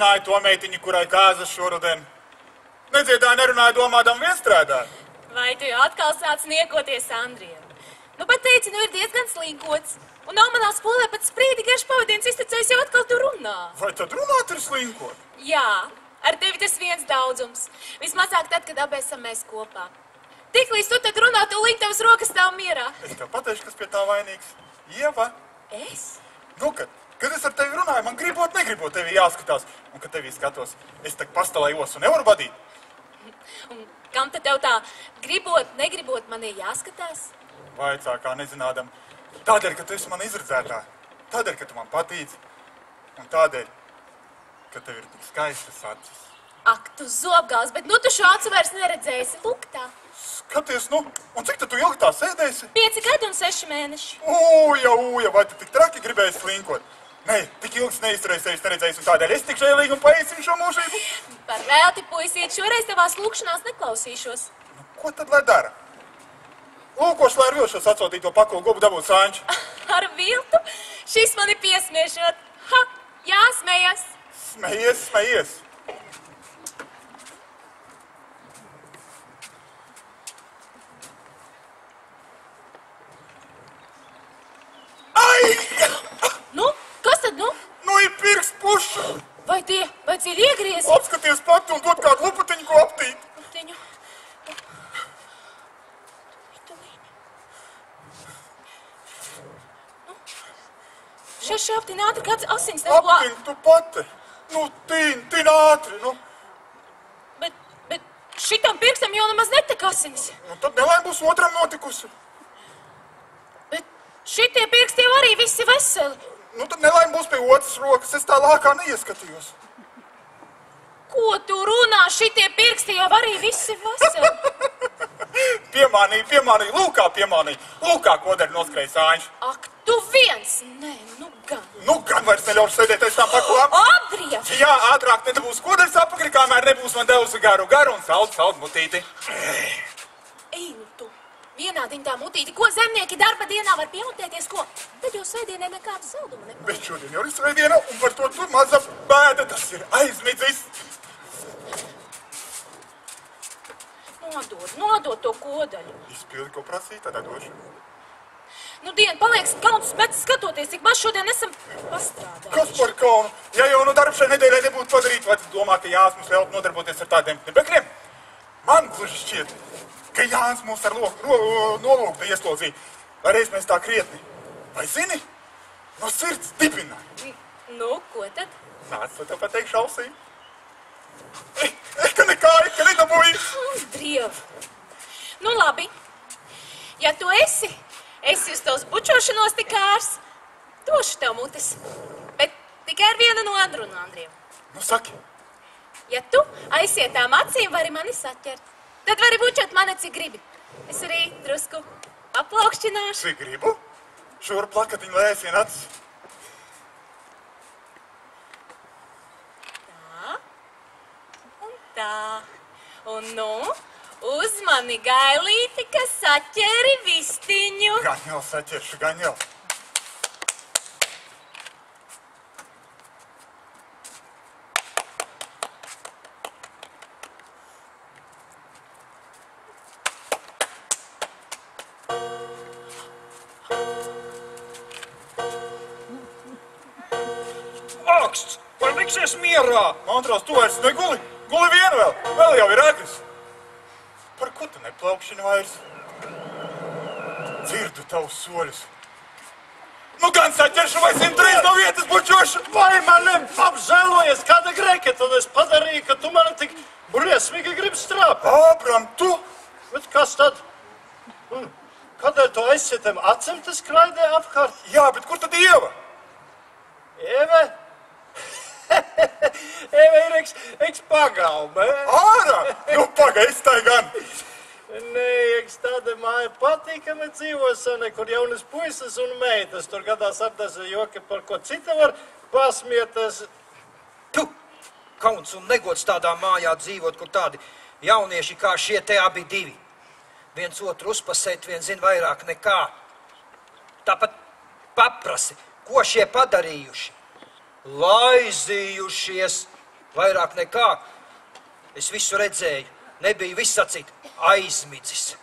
Gan zināju to meitiņu, kurai kāzas šoruden. Nedziedāju, nerunāju, domādam, vienstrādā. Vai tu jau atkal sāc niekoties Andriem? Nu, bet teici, nu ir diezgan slinkots. Un nav manā skolē pat sprīdi garš pavadiens iztecējis jau atkal tur runā. Vai tad runāt ir slinkot? Jā, ar tevi tas viens daudzums. Vismazāk tad, kad abi esam mēs kopā. Tiklīdz tu tad runā, tu līdz tavas rokas stāv mierā. Es tev pateikšu, kas pie tā vainīgs. Ieva, Es? nu, kad, kad es ar tevi runāju, man gribot, negribot tevi jāskatās. Un, kad tevi skatos, es tak pastalējos un nevaru vadīt. Un kam tad tev tā gribot, negribot man ir jāskatās? Vaicā, kā nezinādam. Tādēļ, ka tu esi man izredzētā. Tādēļ, ka tu man patīc. Un tādēļ, ka tev ir tik skaistas acis. Ak, tu zobgāls, bet nu tu šo acu vairs neredzēsi. Lūk tā. Skaties, nu, un cik tad tu ilgi tā sēdēsi? Pieci gadi un seši mēneši. Ūja, ūja, vai tu tik traki gribēji slinkot? Nē, tik ilgs neizturēsies, neredzējis, un tādēļ es tik žēlīgi un paiesim šo mūžību. Par velti, puisīt, šoreiz tavās lūkšanās neklausīšos. Nu, ko tad lai dara? Lūkoši, lai ar vilšos atsūtīto pakulu gubu dabūtu sāņu. Ar viltu? Šis mani piesmiešot. Ha! Jāsmējas! Smejies, smejies. Ai! Nu, kas tad nu? Nu, ir pirks pušu! Vai tie, vai dziļi iegriez? Apskaties pati un dod kādu lupatiņu, ko aptīt. Tiņu. Šeit šāpti nātri kāds asins tev plā. Aptiņ tu pati. Nu, tīn, tīn ātri, nu. Bet, bet šitam pirkstam jau nemaz netek asinis. Nu, tad nelaim būs otram notikusi. Bet šitie pirksti jau arī visi veseli. Nu, tad nelaim būs pie otras rokas. Es tā lākā neieskatījos. Ko tu runā? Šitie pirksti jau arī visi veseli. Piemānīja, piemānīja, lūkā piemānīja. Lūkā, ko dara noskrējis āņš. Ak, tu viens! Nē, nu gan. Nu, gan vairs neļaušu sēdēt aiz tām pakulām. Adrija! Jā, ātrāk nedabūs koders apakri, kamēr nebūs man devusi garu, garu un saldu, saldu mutīti. Ej, nu tu! Vienā diņā mutīti, ko zemnieki darba dienā var piemutēties, ko? Tad jau svētdienē nekādu saldumu nepārāk. Bet šodien jau ir svētdiena, un par to tu maza bēda, tas ir aizmidzis. Nodod, nodod to kodaļu. Izpildi, ko prasīja, tad došu. Nu, diena paliek kauns, bet skatoties, cik maz šodien esam pastrādājuši. Kas par kaunu? Ja jau nu darbu šai nedēļai nebūtu padarīt, vai tu domā, ka Jānis mums ļaut nodarboties ar tādiem nebekļiem? Man gluži šķiet, ka Jānis mūs ar nolūku ieslodzīja. Reiz mēs tā krietni? Vai zini? No sirds dibina. Nu, ko tad? Nāc, lai tev pateikšu ausī. Eh, eh, ka eh, ka nedabūji. Diev! Nu, labi. Ja tu esi, esi uz tos bučošanos tik kārs, došu tev mutes. Bet tikai ar vienu no Andru un Andriem. Nu, saki, Ja tu aizietām acīm vari mani saķert, tad vari bučot mani, cik gribi. Es arī drusku aplaukšķināšu. cik gribu? Šur plakatiņu, lai aizvien acis. Tā un tā. Un nu, uzmani gailīti, kas saķeri vistiņu. Gan jau saķeršu, gan jau. Aksts! Vai liksies mierā? Montrās, tu vairs neguli. Guli vienu vēl. Vēl jau ir agres. Par ko tu neplaukšini vairs? Dzirdu tavus soļus. Nu gan saķeršu vai 103 no vietas bučošu. Vai man apžēlojies kāda greka, tad es padarīju, ka tu mani tik briesmīgi gribi strāpēt? Abram, tu! Bet kas tad? Hmm. Kādēļ tu aizsietam acīm tas skraidē apkārt? Jā, bet kur tad ieva? Eve? Ir eks, pagalma. Ārā! Nu, pagaidi, tā gan. Nē, eks tāda māja patīkami dzīvosana, kur jaunas puises un meitas. Tur gadās apdaza joki, par ko cita var pasmietas. Tu! Kauns un negods tādā mājā dzīvot, kur tādi jaunieši kā šie te abi divi. Viens otru uzpasēt, viens zina vairāk nekā. Tāpat paprasi, ko šie padarījuši. Laizījušies. Vairāk nekā. Es visu redzēju, nebija viss sacīt, aizmidzis.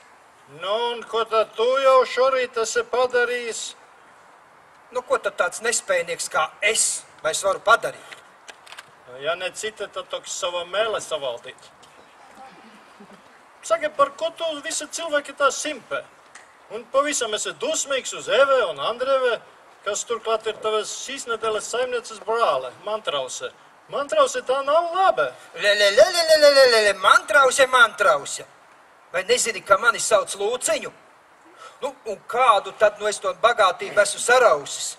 Nu, un ko tad tu jau šorīt esi padarījis? Nu, ko tad tāds nespējnieks kā es vairs varu padarīt? Ja ne cita, tad toks sava mēle savaldīt. Saka, par ko tu visi cilvēki tā simpē? Un pavisam esi dusmīgs uz Eve un Andreve, kas turklāt ir tavas šīs nedēļas saimnieces brāle, Mantrause. Mantrause tā nav laba. Lelelelelelelele, man trausia, man trausia. Vai nezini, ka mani sauc Lūciņu? Nu, un kādu tad nu es to bagātību esmu sarausis?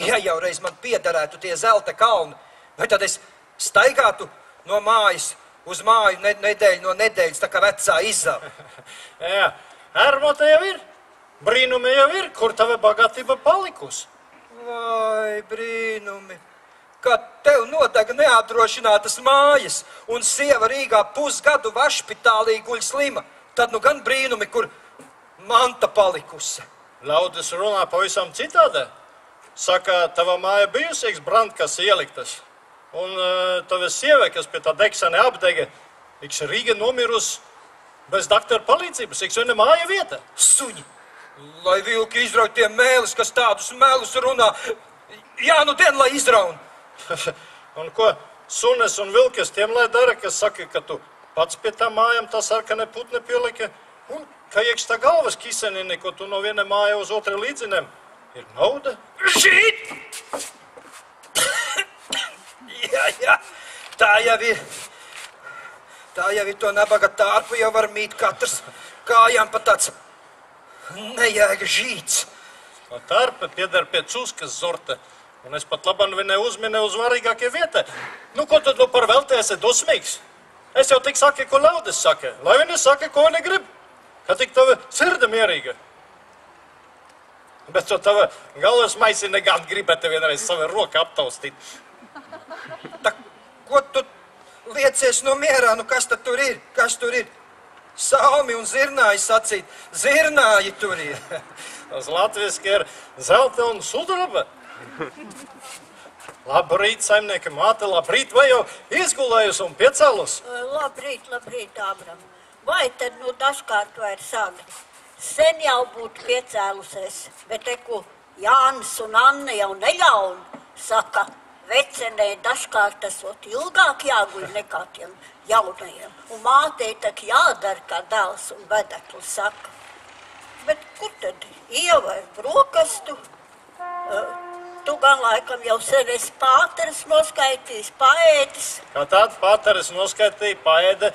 Ja jau reiz man piederētu tie zelta kalni, vai tad es staigātu no mājas uz māju ne, nedēļu no nedēļas, tā kā vecā izava? Jā, ērmota jau ir. Brīnumi jau ir, kur tava bagātība palikusi. Vai brīnumi! Kad tev nodega neapdrošinātas mājas, un sieva Rīgā pusgadu vašpitālī guļ slima, tad nu gan brīnumi, kur manta palikusi. Ļaudis runā pavisam citādi. Saka, tava māja bijusies brandkas ieliktas. Un uh, tava sieva, kas pie tā degšana apdega, iks Rīga nomirus bez doktora palīdzības, iks viena māja vieta. Suņi! Lai vilki izrauj tie mēlis, kas tādus melus runā. Jā, nu dien, lai izraun. un ko sunes un vilkas tiem lai dara, kas saka, ka tu pats pie tā mājām tā sarkane putne pielika. Un ka iekš tā galvas kisenini, ko tu no viena māja uz otru līdzinem, ir nauda. Šīt! jā, jā, tā jau ir. Tā jau ir to nabaga tārpu, jau var mīt katrs kājām pa tāds nejēga žīts. Tarpa pieder pie cūskas zorta. Un es pat labam viņai uzminu uz svarīgākie vietai. Nu, ko tad nu par velti esi dusmīgs? Es jau tik saku, ko ļaudis saka. Lai viņi saka, ko viņi grib. Ka tik tava sirda mierīga. Bet to tava galvas maisi negād gribētu vienreiz savu roku aptaustīt. Tā, ko tu liecies no mierā? Nu, kas tad tur ir? Kas tur ir? Salmi un zirnāji sacīt. Zirnāji tur ir. Tas latviski ir zelta un sudraba. Labrīt, saimnieka māte, labrīt, vai jau izgulējusi un piecēlus? Labrīt, labrīt, Ābram. Vai tad nu dažkārt vairs agri? Sen jau būtu piecēlusies, bet eku Jānis un Anna jau neļaun. Saka, vecenē dažkārt esot ilgāk jāguļ nekā tiem jaunajiem. Un mātei tak jādara, kā dēls un vedekli saka. Bet kur tad ieva ir brokastu? Tu gan laikam jau sen esi pāteris noskaitījis, paēdis. Kā tāda pāteris noskaitīja, paēda,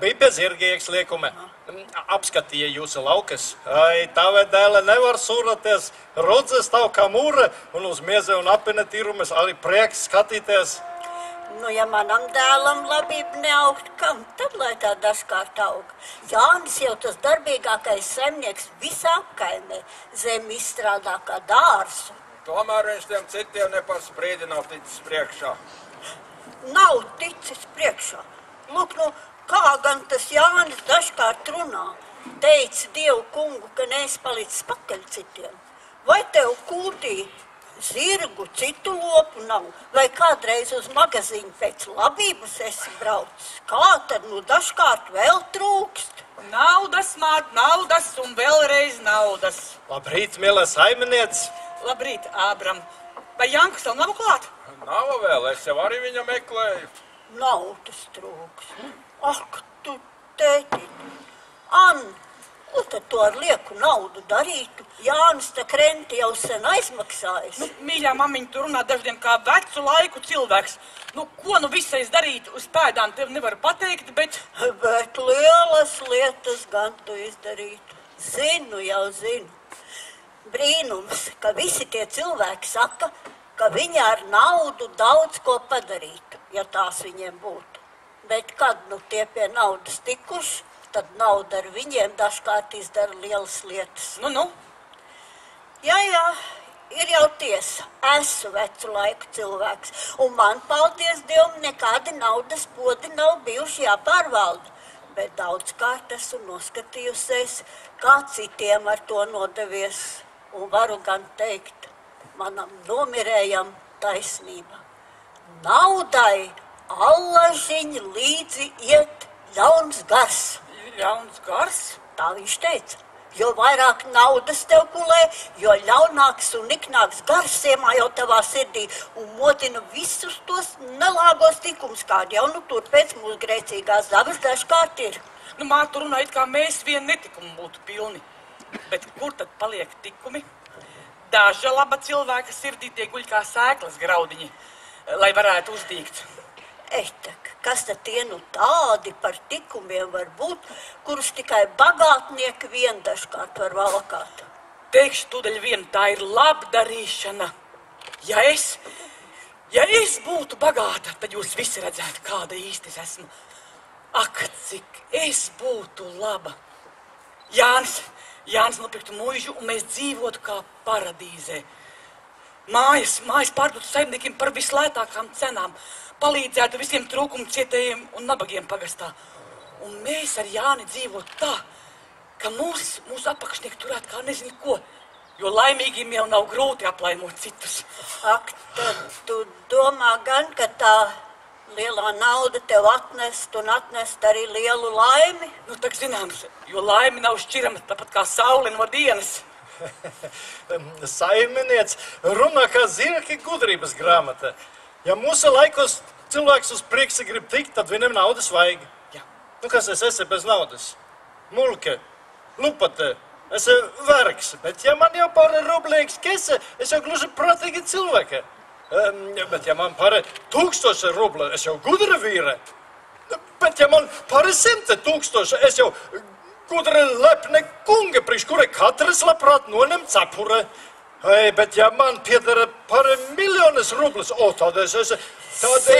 bija pie zirgieks liekuma. Apskatīja jūsu laukas. Ai, tava dēla nevar sūraties. Rodzes tavu kā mūra un uz mieze un apine tīrumas arī prieks skatīties. Nu, ja manam dēlam labība neaugt, kam tad lai tā dažkārt aug? Jānis jau tas darbīgākais saimnieks visā apkaimē. Zemi izstrādā kā dārzu. Tomēr viņš tiem citiem ne par sprīdi nav ticis priekšā. Nav ticis priekšā. Lūk, nu, kā gan tas Jānis dažkārt runā. Teica Dievu kungu, ka neesi palicis pakaļ citiem. Vai tev kūtī zirgu, citu lopu nav? Vai kādreiz uz magazīnu pēc labības esi braucis? Kā tad nu dažkārt vēl trūkst? Naudas, māt, naudas un vēlreiz naudas. Labrīt, mīlā saimniece! Labrīt, Ābram. Vai Jankus tev nav klāt? Nav vēl, es jau arī viņu meklēju. Naudas trūks. Ak, tu tēti. An, ko tad tu ar lieku naudu darītu? Jānis tā krenti jau sen aizmaksājis. Nu, mīļā mamiņa, tu runā dažiem kā vecu laiku cilvēks. Nu, ko nu visais darīt uz pēdām, tev nevar pateikt, bet... Bet lielas lietas gan tu izdarītu. Zinu, jau zinu. Brīnums, ka visi tie cilvēki saka, ka viņi ar naudu daudz ko padarītu, ja tās viņiem būtu. Bet kad nu tie pie naudas tikuši, tad nauda ar viņiem dažkārt izdara lielas lietas. Nu, nu, Jā, jā, ir jau tiesa. Esmu vecu laiku cilvēks, un man, paldies Dievam, nekādi naudas podi nav bijuši jāpārvalda. Bet daudzkārt esmu noskatījusies, kā citiem ar to nodevies. Un varu gan teikt, manam nomirējam taisnība. naudai allažiņa līdzi iet ļauns gars. Ļauns gars. Tā viņš teica. Jo vairāk naudas tev kulē, jo ļaunāks un niknāks gars iemājo tavā sirdī un modina visus tos nelāgos tikums, kādi jau nu tur pēc mūsu grēcīgās dabas dažkārt ir. Nu, māte runā, it kā mēs vien netikumi būtu pilni. Bet kur tad paliek tikumi? Daža laba cilvēka sirdī tie guļ kā sēklas graudiņi, lai varētu uzdīgt. Eitak, kas tad tie nu tādi par tikumiem var būt, kurus tikai bagātnieki vien dažkārt var valkāt? Teikšu tūdaļ vien, tā ir labdarīšana. Ja es, ja es būtu bagāta, tad jūs visi redzētu, kāda īsti es esmu. Ak, cik es būtu laba! Jānis, Jānis nopirktu mūžu, un mēs dzīvotu kā paradīzē. Mājas, mājas pārdotu saimniekiem par vislētākām cenām, palīdzētu visiem trūkumu cietējiem un nabagiem pagastā. Un mēs ar Jāni dzīvotu tā, ka mūs, mūsu apakšnieki turētu kā nezinu ko, jo laimīgiem jau nav grūti aplaimot citus. Ak, tad tu domā gan, ka tā lielā nauda tev atnest un atnest arī lielu laimi? Nu, tā zināms, jo laime nav šķirama tāpat kā saule no dienas. Saimnieks runā kā zirgi gudrības grāmata. Ja mūsu laikos cilvēks uz priekšu grib tikt, tad viņam naudas vajag. Jā. Nu, kas es esmu bez naudas? Mulke, lupate, es esmu vergs, bet ja man jau pāri rublīgs kese, es jau gluži prātīgi cilvēki. Um, bet ja man pāri tūkstoši rubla, es jau gudra vīre. Bet ja man pāri simte tūkstoši, es jau gudra lepne kunga, priekš kura katrs labprāt noņem cepure. Ei, bet ja man piedara pāri miljonas rublas, o, tad es es Sen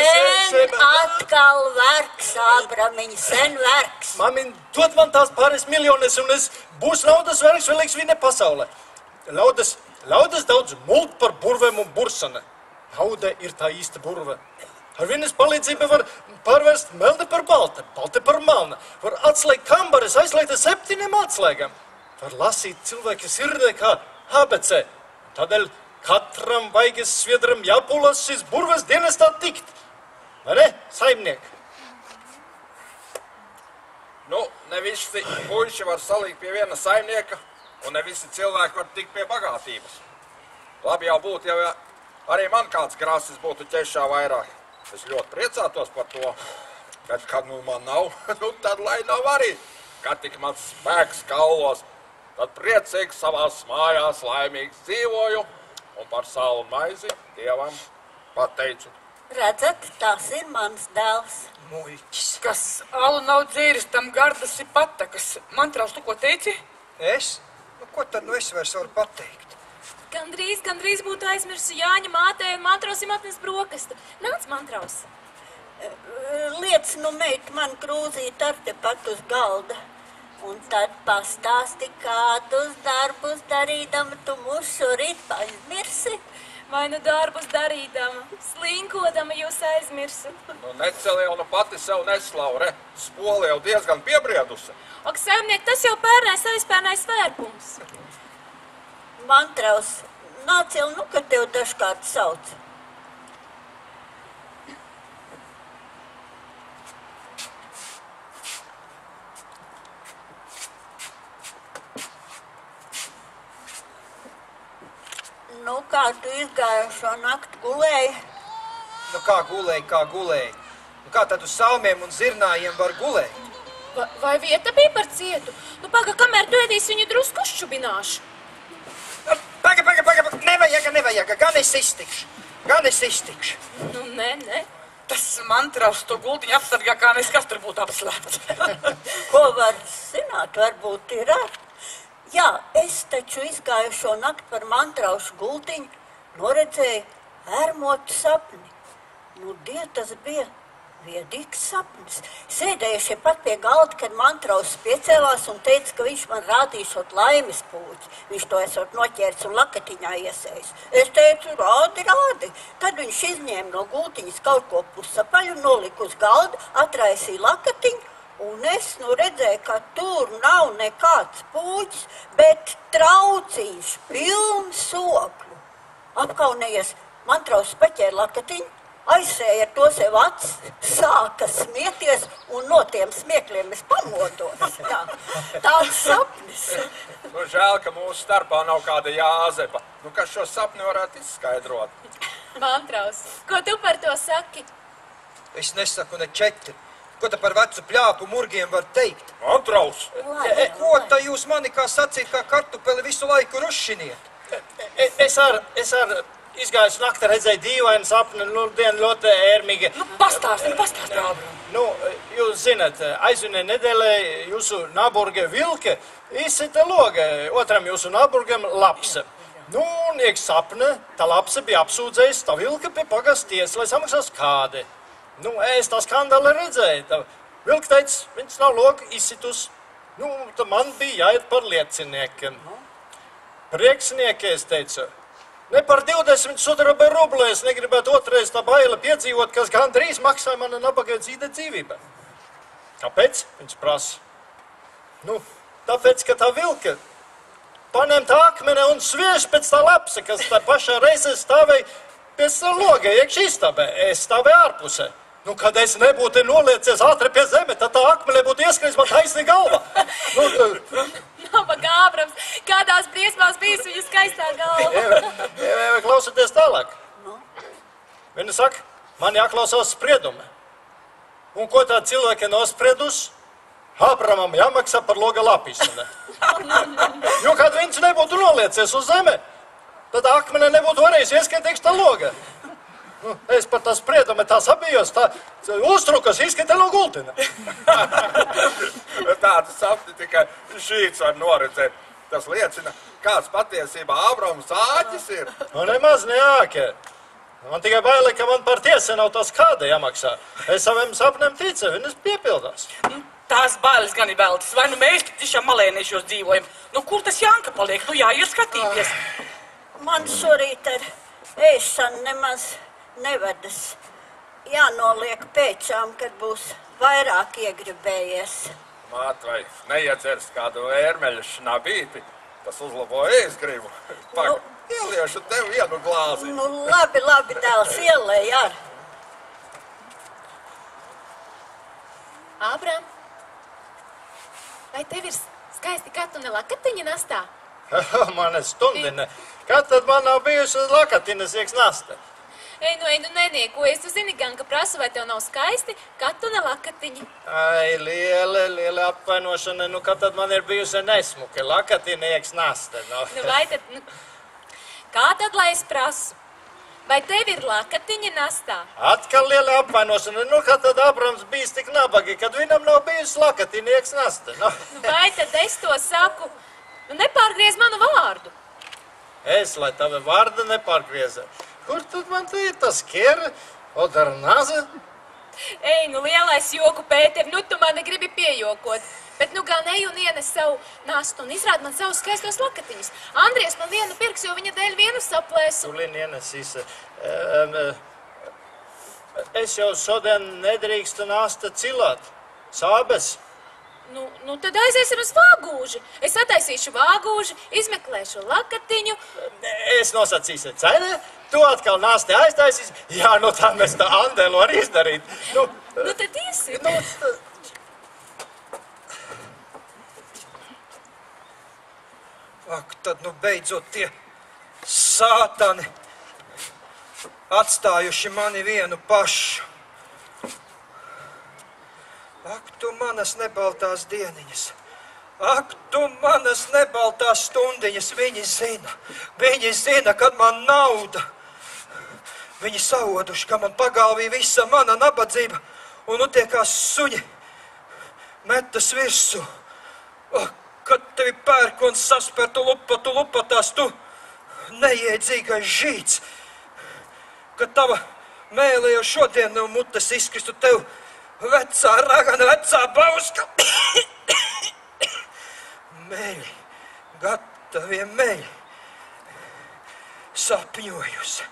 esmu. atkal vergs, Abramiņ, sen vergs. Māmiņ, dod man tās pāris miljonus, un es būšu naudas vērks vēlīgs viņa pasaulē. Ļaudas, ļaudas daudz mult par burvēm un bursana. Nauda ir tā īsta burve. Ar vienas palīdzību var pārvērst melni par baltu, balti par melnu. Var atslēgt kambaras, aizslēgt ar septiņiem atslēgām. Var lasīt cilvēku sirdī kā ABC. Tādēļ katram vaigas sviedram jāpūlas šīs burves dienestā tikt. Vai ne, saimnieki? Nu, ne visi puiši var salikt pie viena saimnieka, un ne visi cilvēki var tikt pie bagātības. Labi jau būtu, ja arī man kāds krāsas būtu ķešā vairāk. Es ļoti priecātos par to, bet kad nu man nav, nu tad lai nav arī. Kad tik mans spēks kaulos, tad priecīgs savās mājās laimīgs dzīvoju un par salu maizi Dievam pateicu. Redzat, tas ir mans dēls. Muļķis. Kas alu nav dzēris, tam gardas ir patakas. Man trauc, tu ko teici? Es? Nu, ko tad nu es vairs varu pateikt? Gandrīz, gandrīz būtu aizmirsu Jāņa mātei un mantrosim atnes brokastu. Nāc, mantraus! Liec, nu, meit, man krūzīt ar te pat uz galda. Un tad pastāsti, kādus darbus darīdama tu mūsu rīt aizmirsi. Vai nu darbus darīdama, slinkodama jūs aizmirsu? Nu, neceli jau nu pati sev neslavu, re? Spoli jau diezgan piebriedusi. Ak, saimniek, tas jau pērnais aizpērnais vērpums. Mantraus, nāc jau, nu, ka tev dažkārt sauc. Nu, kā tu izgājušo nakti gulēji? Nu, kā gulēji, kā gulēji? Nu, kā tad uz salmiem un zirnājiem var gulēt? Va, vai vieta bija par cietu? Nu, paga, kamēr tu ēdīsi viņu drusku šķubināšu. Pagaid, pagaid, pagaid, nevajag, nevajag, gan es iztikšu, gan es iztikšu. Nu, nē, nē. Tas man trauc to gultiņu apsargā, kā nes kas tur būtu apslēpts. Ko var zināt, varbūt ir ar. Jā, es taču izgājušo nakti par mantraušu gultiņu, noredzēju ērmotu sapni. Nu, die tas bija viedīgs sapnis. Sēdējušie pat pie galda, kad mantraus piecēlās un teica, ka viņš man rādīšot laimes pūķi. Viņš to esot noķēris un lakatiņā iesējis. Es teicu, rādi, rādi. Tad viņš izņēma no gultiņas kaut ko pusapaļu, nolika uz galda, atraisīja lakatiņu. Un es nu redzēju, ka tur nav nekāds puķis, bet trauciņš, pilns sokļu. Apkaunējies, man trauc paķēra lakatiņu, aizsēja to sev acis, sāka smieties, un no tiem smiekliem es pamodos. Tā, tāds sapnis. Nu, žēl, ka mūsu starpā nav kāda jāzepa. Nu, kas šo sapni varētu izskaidrot? Mantraus, ko tu par to saki? Es nesaku ne četri. Ko te par vecu pļāpu murgiem var teikt? Antraus! E, ko tā jūs mani kā sacīt, kā kartupeli visu laiku rušiniet? E- Es ar, es ar izgāju naktī, redzēju dīvainu sapni, nu, dienu ļoti ērmīgi. Nu, pastāsti, pastāsti, Ābram. Nu, jūs zināt, aizvinē nedēļā jūsu naburge vilke izsita loga, otram jūsu naburgam lapse. Nu, un iek sapne, tā lapse bija apsūdzējis tā vilka pie pagasties, lai samaksās kādi. Nu, es tā skandāli redzēju. Tā vilka teica, viņas nav loga izsitus. Nu, tad man bija jāiet par lieciniekiem. Priekšnieki, es teicu, ne par 20 sudraba rublu es negribētu otrais tā baila piedzīvot, kas gandrīz maksāja mana nabaga dzīve dzīvība. Kāpēc? Viņš prasa. Nu, tāpēc, ka tā vilka paņem tā akmeni un sviež pēc tā lapsa, kas tā pašā reizē stāvēja pie savu loga, iekšā istabē. Es stāvēju ārpusē. Nu, kad es nebūtu noliecies ātri pie zemes, tad tā akmene būtu ieskrējis man taisni galva. Nu, tā- Nabaga Ābrams, kādās briesmās bijis viņa skaistā galva. Ieva, Ieva, klausieties tālāk. Viņa saka, man jāklausās spriedumi. Un ko tā cilvēki nospriedusi? Abramam jāmaksā par loga lapīšanu. Jo kad viņš nebūtu noliecies uz zemi, tad akmene nebūtu varējis iekšā tā loga. Nu, es par tā spriedumu tā sabijos, tā uztrukas izskatīt no gultina. Tādu sapni tikai šīs var noredzēt. Tas liecina, kāds patiesībā Ābrams āķis ir. Nu, nemaz neākē. Man tikai bail, ka man par tiesu nav tas kāda jāmaksā. Es saviem sapniem ticu, viņas piepildās. Nu, Tās bailes gan ir veltas. Vai nu mēs tiešām malēniešos dzīvojam? Nu, kur tas Janka paliek? Nu, jāiet skatīties. Man šorīt ar ēšanu nemaz nevedas. Jānoliek pēcām, kad būs vairāk iegribējies. Māt, vai neiedzers kādu ērmeļu šnabīti, tas uzlabo ēzgribu. Pak, ieliešu tev vienu glāzi. Nu, labi, labi, dēls ielēj ar. Ābram, vai tev ir skaisti katuna lakatiņa nastā? Mana stundina. Kad tad man nav bijusi lakatinas iekš nasta? Ej, nu, ej, nu, neniekojies. Tu zini gan, ka prasu, vai tev nav skaisti katuna lakatiņa. Ai, liela, liela apvainošana. Nu, kad tad man ir bijusi nesmuka lakatina iekš nasta? Nu. Nu, vai tad, nu, kā tad, lai es prasu? Vai tev ir lakatiņa nastā? Atkal liela apvainošana. Nu, kad tad Abrams bija tik nabagi, kad viņam nav bijusi lakatina iekš nasta? Nu. Nu, vai tad es to saku? Nu, nepārgriez manu vārdu. Es, lai tava vārda nepārgrieza. Kur tad man te ir tas kera? Odarnaza? Ej, nu, lielais joku, Pēter, nu, tu mani gribi piejokot. Bet, nu, gan ej un ienes savu nastu un izrādi man savus skaistos lakatiņus. Andries man vienu pirks, jo viņa dēļ vienu saplēsu. Tulin ienesīs. Um, es jau šodien nedrīkstu nāsta cilāt. Sābes. Nu, nu, tad aiziesim uz vāgūži. Es attaisīšu vāgūži, izmeklēšu lakatiņu. Es nosacīšu cenu, tu atkal nāsti aiztaisīs. Jā, nu tā mēs tā andēlu var izdarīt. Nu, Nu, tad iesim. nu, Ak, tad nu beidzot tie sātani atstājuši mani vienu pašu. Ak, tu manas nebaltās dieniņas! Ak, tu manas nebaltās stundiņas! Viņi zina, viņi zina, kad man nauda! Viņi sauduši, ka man pagalvī visa mana nabadzība, un tie kā suņi metas virsū. Ak, kad tevi pērk un saspertu lupatu lupatās, tu neiedzīgais žīts, ka tava mēlē jau šodien no mutes izkristu tev vecā ragana, vecā bauska. Mēļi, gatavie mēļi, sapņojusi,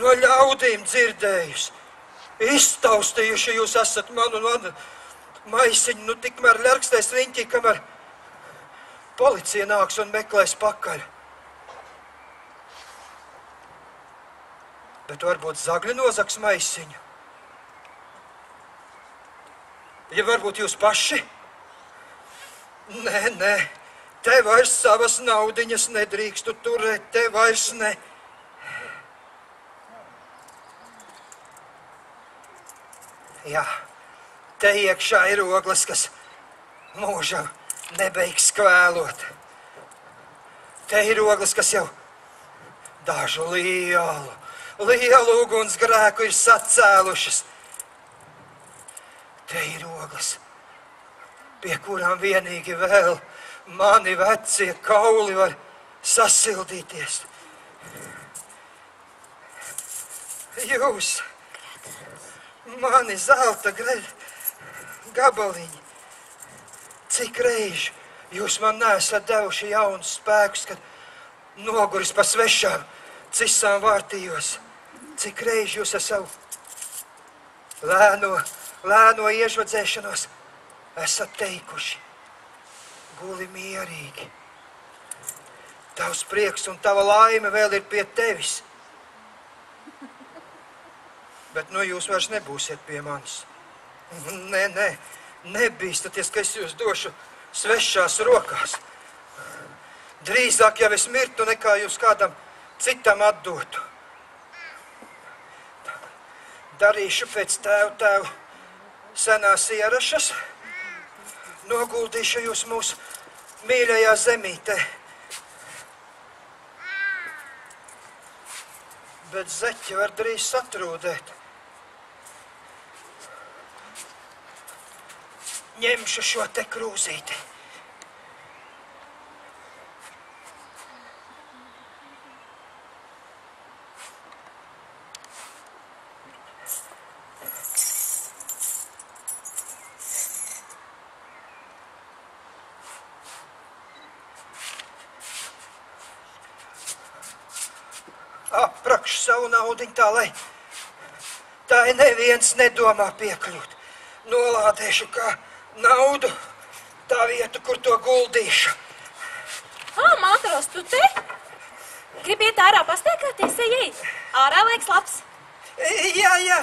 no ļaudīm dzirdējusi, iztaustījuši jūs esat manu manu maisiņu, nu tikmēr lerkstēs riņķī, kamēr policija nāks un meklēs pakaļ. Bet varbūt zagļu nozags maisiņu. Ja varbūt jūs paši? Nē, nē, te vairs savas naudiņas nedrīkstu turēt, te vairs ne. Jā, te iekšā ir ogles, kas mūžam nebeigs kvēlot. Te ir ogles, kas jau dažu lielu, lielu ugunsgrēku ir sacēlušas. Te ir ogles, pie kurām vienīgi vēl mani vecie kauli var sasildīties. Jūs, mani zelta gabaliņi, cik reizi jūs man nesat devuši jaunus spēkus, kad noguris pa svešām cisām vārtījos, cik reizi jūs ar savu lēno, lēno iežvadzēšanos esat teikuši, guli mierīgi. Tavs prieks un tava laime vēl ir pie tevis. Bet nu jūs vairs nebūsiet pie manis. Nē, nē, nebīstaties, ka es jūs došu svešās rokās. Drīzāk jau es mirtu, nekā jūs kādam citam atdotu. Darīšu pēc tēva tēva senās ierašas, noguldīšu jūs mūsu mīļajā zemītē. Bet zeķi var drīz satrūdēt. Ņemšu šo te krūzīti. Naudu tā, lai tā neviens nedomā piekļūt. Nolādēšu kā naudu tā vietu, kur to guldīšu. Ā, Mātros, tu te? Gribi iet ārā pastaigāties, ej, ej. Ārā liekas labs. Jā, jā,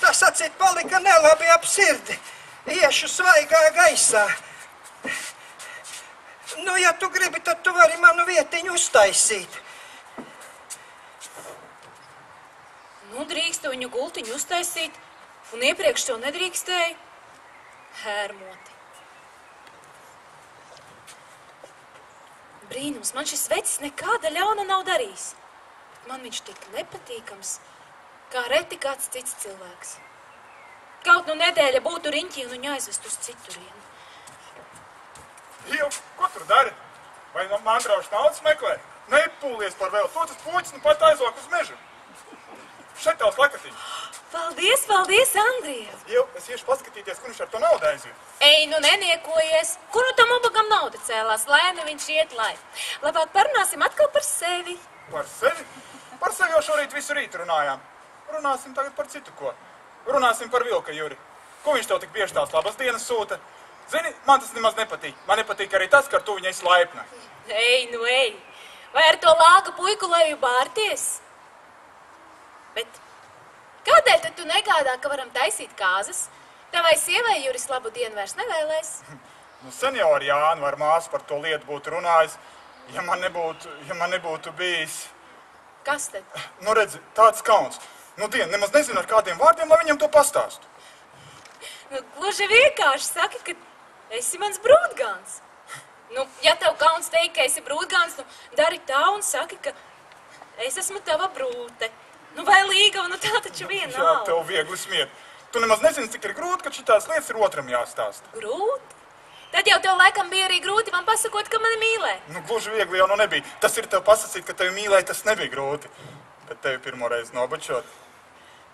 tas acīt palika nelabi ap sirdi. Iešu svaigā gaisā. Nu, ja tu gribi, tad tu vari manu vietiņu uztaisīt. Nu, drīkstu viņu gultiņu uztaisīt, un iepriekš to nedrīkstēju. Hērmoti. Brīnums, man šis vecs nekāda ļauna nav darījis. Man viņš tik nepatīkams, kā reti kāds cits cilvēks. Kaut nu nedēļa būtu riņķī un viņu aizvest uz citurienu. Jau, ko tur dari? Vai no mantraušu naudas meklē? Nepūlies par vēl. To tas puķis nu pat aizvāk uz mežu. Šeit tavs lakatiņš. Paldies, paldies, Andrija! Jau, es iešu paskatīties, kur viņš ar to naudu aiziet. Ej, nu neniekojies! Kur nu tam ubagam nauda cēlās? Lai nu viņš iet lai. Labāk parunāsim atkal par sevi. Par sevi? Par sevi jau šorīt visu rītu runājām. Runāsim tagad par citu ko. Runāsim par Vilka Juri. Ko viņš tev tik bieži tās labas dienas sūta? Zini, man tas nemaz nepatīk. Man nepatīk arī tas, ka ar tu viņai slaipna. Ej, nu ej! Vai ar to lāga puiku leju bārties? Bet kādēļ tad tu negādā, ka varam taisīt kāzas? Tavai sievai Juris labu dienu vairs nevēlēs. Nu, sen jau ar Jānu ar māsu par to lietu būtu runājis, ja man nebūtu, ja man nebūtu bijis. Kas tad? Nu, redzi, tāds kauns. Nu, dien, nemaz nezinu ar kādiem vārdiem, lai viņam to pastāstu. Nu, gluži vienkārši saki, ka esi mans brūtgāns. Nu, ja tev kauns teikt, ka esi brūtgāns, nu, dari tā un saki, ka es esmu tava brūte. Nu, vai līga, nu tā taču viena Jā, nav. tev viegli smiet. Tu nemaz nezini, cik ir grūti, ka šitās lietas ir otram jāstāsta. Grūti? Tad jau tev laikam bija arī grūti man pasakot, ka mani mīlē. Nu, gluži viegli jau nu nebija. Tas ir tev pasakīt, ka tevi mīlēja, tas nebija grūti. Bet tevi pirmo reizi nobučot,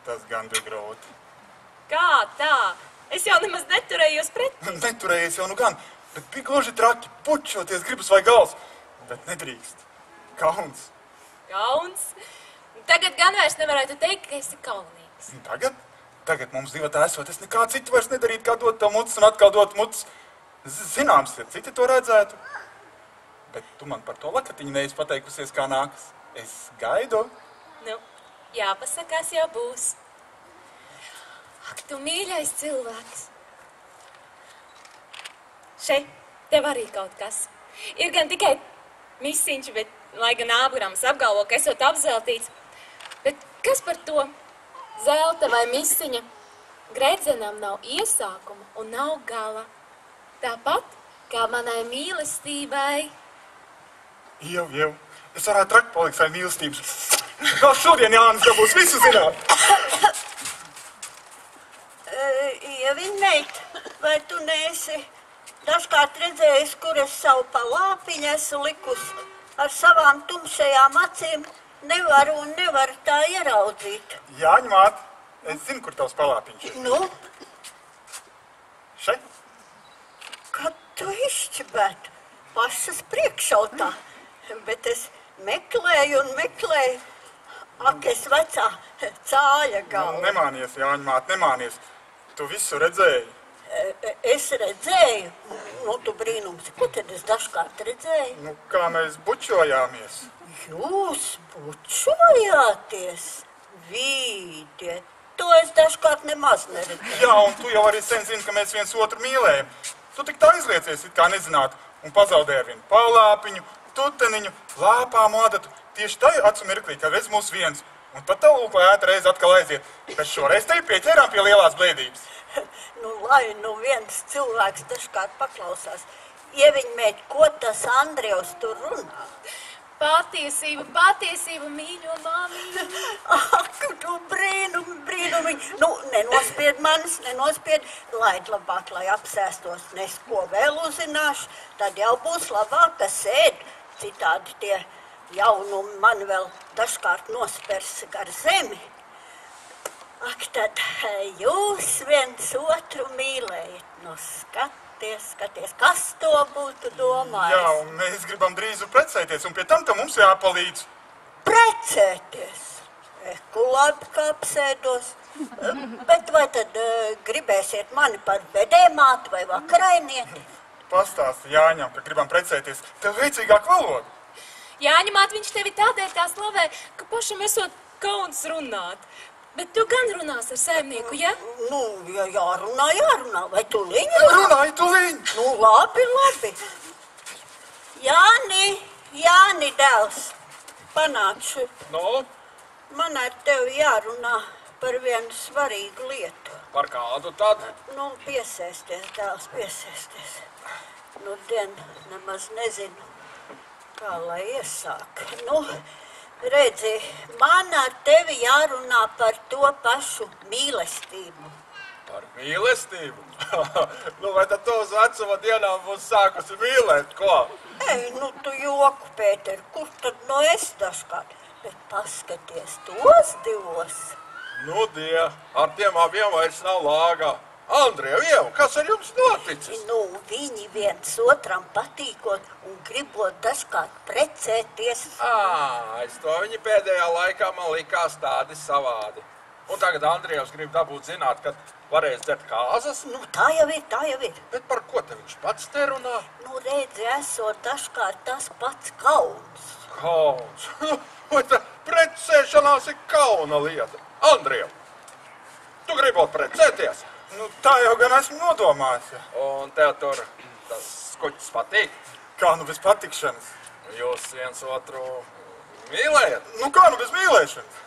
tas gan bija grūti. Kā tā? Es jau nemaz neturējos pret. Neturējies jau nu gan, bet bija gluži traki, pučoties gribas vai gals. Bet nedrīkst. Kauns. Kauns. Tagad gan vairs nevarētu teikt, ka esi kaunīgs. Un Tagad, tagad mums divi esot, es nekā citu vairs nedarītu, kā dot tev mutis un atkal dot mutis. Zināms, ja citi to redzētu. Bet tu man par to lakatiņu neesi pateikusies, kā nākas. Es gaidu. Nu, jāpasakās jau būs. Ak, tu mīļais cilvēks! Šeit tev arī kaut kas. Ir gan tikai misiņš, bet, lai gan ābrams apgalvo, ka esot apzeltīts, kas par to? Zelta vai misiņa? Gredzenam nav iesākuma un nav gala. Tāpat kā manai mīlestībai. Jau, jau. Es varētu trakt palikt savai mīlestības. Kā šodien Jānis dabūs visu zināt? Ievinnēt, vai tu neesi dažkārt redzējis, kur es savu palāpiņu esmu likus ar savām tumšajām acīm? Nevaru un nevaru tā ieraudzīt. Jāņa māt, es zinu, kur tavs palāpiņš ir. Nu, Šeit? kad tu izšķibētu pašas priekšautā, bet es meklēju un meklēju. Ak, es vecā cāļa Nu, galva. nemānies, Jāņa māt, nemānies. Tu visu redzēji. Es redzēju, nu, tu brīnums, ko tad es dažkārt redzēju? Nu, kā mēs bučojāmies. Jūs bučojāties, vīdiet, to es dažkārt nemaz neredzēju. Jā, un tu jau arī sen zini, ka mēs viens otru mīlējam. Tu tik tā izliecies, it kā nezinātu, un pazaudēji ar vienu palāpiņu, tuteniņu, lāpām adatu. Tieši tajā acu mirklī, kad redz mūs viens. Un pat tā lūk, lai ēta reizi atkal aiziet. Bet šoreiz te pieķērām pie lielās blēdības. Nu, lai nu viens cilvēks dažkārt paklausās, ieviņmēt, ko tas Andrievs tur runā. Patiesība, patiesība, mīļo māmiņu. Ak, tu brīnumi, brīnumi. Nu, nenospied manis, nenospied. Laid labāk, lai apsēstos, nes ko vēl uzzināšu, tad jau būs labāk, ka sēd. Citādi tie jaunumi man vēl dažkārt nospers gar zemi. Ak, tad eh, jūs viens otru mīlējat. Nu, skaties, skaties, kas to būtu domājis. Jā, un mēs gribam drīz precēties, un pie tam tam mums jāpalīdz. precēties. Eku labi, kā apsēdos. Bet vai tad uh, gribēsiet mani par vedēmātu vai vakarainieti? Pastāsti Jāņam, ka gribam precēties. Tev veicīgāk valoda. Jāņemāt viņš tevi tādēļ tā slavē, ka pašam esot kauns runāt. Bet tu gan runās ar saimnieku, ja? Nu, ja jārunā, jārunā. Vai tu līņa? Runāj, tu līņ! Nu, labi, labi. Jāni, Jāni, dēls, panāc šurp. Nu, Man ar tevi jārunā par vienu svarīgu lietu. par kādu tad? Nu, piesēsties, dēls, piesēsties. Nu, dien, nemaz nezinu, kā lai iesāk. Nu, redzi, man ar tevi jārunā par to pašu mīlestību. Par mīlestību. nu, vai tad to uz vecuma dienām būs sākusi mīlēt? Ko? Ei, nu, tu joku, Pēter, kur tad no es dažkārt? Bet paskaties tos divos. Nu, die, ar tiem abiem vairs nav lāgā. Andrija, Ieva, kas ar jums noticis? Nu, viņi viens otram patīkot un gribot dažkārt precēties. Ā, es to viņa pēdējā laikā man likās tādi savādi. Un tagad Andrijs grib dabūt zināt, kad varēs dzert kāzas. Nu, tā jau ir, tā jau ir. Bet par ko te viņš pats te runā? Nu, redzi, esot dažkārt tas pats kauns. Kauns. Vai tā precēšanās ir kauna lieta? Andrija, tu gribot precēties? Nu, tā jau gan esmu nodomājis. Un tev tur tas skuķis patīk. Kā nu bez patikšanas? Jūs viens otru mīlējat. Nu, kā nu bez mīlēšanas?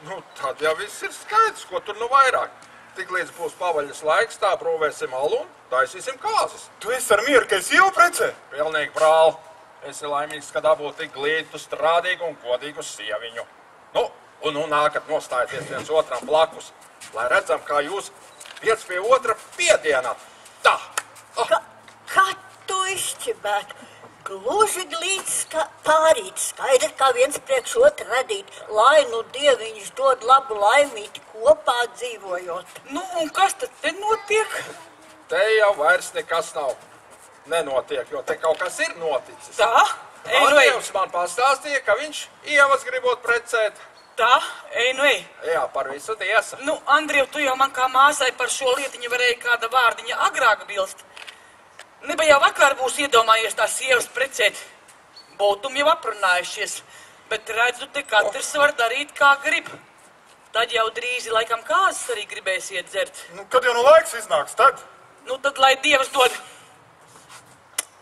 Nu, tad jau viss ir skaidrs, ko tur nu vairāk. Tiklīdz būs pavaļas laiks, tā prūvēsim alu un taisīsim kāzas. Tu esi ar mieru, ka es jau precē. Pilnīgi brāl. Es esmu laimīgs, ka dabūju tik glītu, strādīgu un godīgu sieviņu. Nu, un nu nākat nostājieties viens otram blakus, lai redzam, kā jūs viens pie otra piedienat. Tā! Oh, Ka, kā tu izšķibētu? Gluži glīts kā pārīt, skaidrs, kā viens priekš otru radīt, lai nu dieviņš dod labu laimīti kopā dzīvojot. Nu, un kas tad te notiek? te jau vairs nekas nav. Nenotiek, jo te kaut kas ir noticis. Tā, ej, nu. Andrievs man pastāstīja, ka viņš ievas gribot precēt. Tā, ej, nu ej. Jā, par visu tiesa. Nu, Andrija, tu jau man kā māsai par šo lietiņu varēji kāda vārdiņa agrāk bilst. Neba jau vakar būs iedomājies tās sievas precēt. Būtum jau aprunājušies, bet redzu, te katrs var darīt, kā grib. Tad jau drīz laikam kāzas arī gribēsiet dzert. Nu, kad jau no laiks iznāks, tad. Nu, tad lai Dievs dod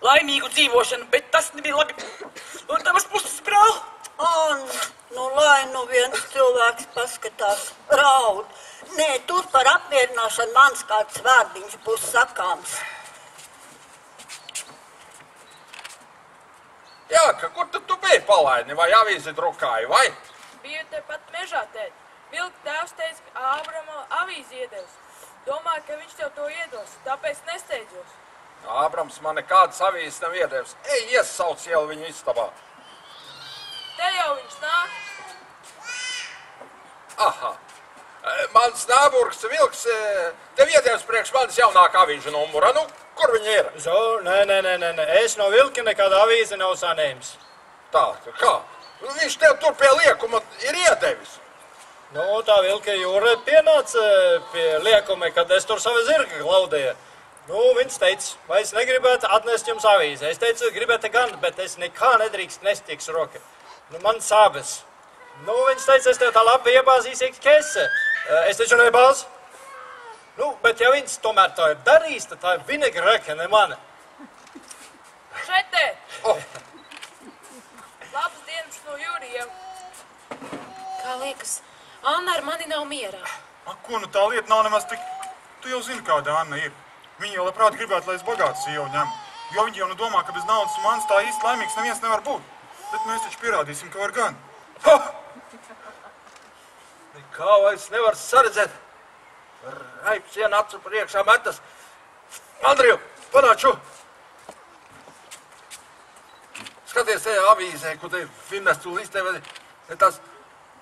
laimīgu dzīvošanu, bet tas nebija labi. No tavas puses brāl. Un, nu, lai nu viens cilvēks paskatās, raud. Nē, tur par apmierināšanu mans kāds vārdiņš būs sakāms. Jā, ka kur tad tu biji palaini vai avīzi drukāji, vai? Biju tepat mežā, tēt. Vilka tēvs teica, ka Ābrama avīzi iedos. Domāju, ka viņš tev to iedos, tāpēc nesteidzos. Ābrams man nekādas avīzes nav iedevis. Ej, iesauc jau viņu istabā. Te jau viņš nāk. Aha. E, Mans nāburgs vilks e, tev iedevis priekš manis jaunākā avīžu numura. Nu, kur viņi ir? So, nē, nē, nē, nē. Es no vilka nekādu avīzi nav sanēmis. Tā, kā? Nu, Viņš tev tur pie liekuma ir iedevis. Nu, tā vilka jūra pienāca pie liekuma, kad es tur savu zirgu glaudēju. Nu, viņš teica, vai es negribētu atnest jums avīzi. Es teicu, gribētu gan, bet es nekā nedrīkst nest tiks roka. Nu, man sāpes. Nu, viņš teica, es tev tā labi iebāzīšu kese. Eh, Es taču nebāzu. Nu, bet ja viņš tomēr to ir darījis, tad tā ir vinegreka, ne mana. Šeit! Oh. Labas dienas no jūrijiem. Kā liekas, Anna ar mani nav mierā. Ak, ko nu tā lieta nav nemaz tik. Tu jau zini, kāda Anna ir. Viņa jau labprāt gribētu, lai es bagātu sievu ņemu. Jo viņa jau nu domā, ka bez naudas un manas tā īsti laimīgs neviens nevar būt. Bet mēs taču pierādīsim, ka var gan. Ha! Kā vairs nevar saredzēt? Raips vien acu priekšā metas. Andriju, panāc šo! Skaties, te avīzē, ko te finestu listē, vai tās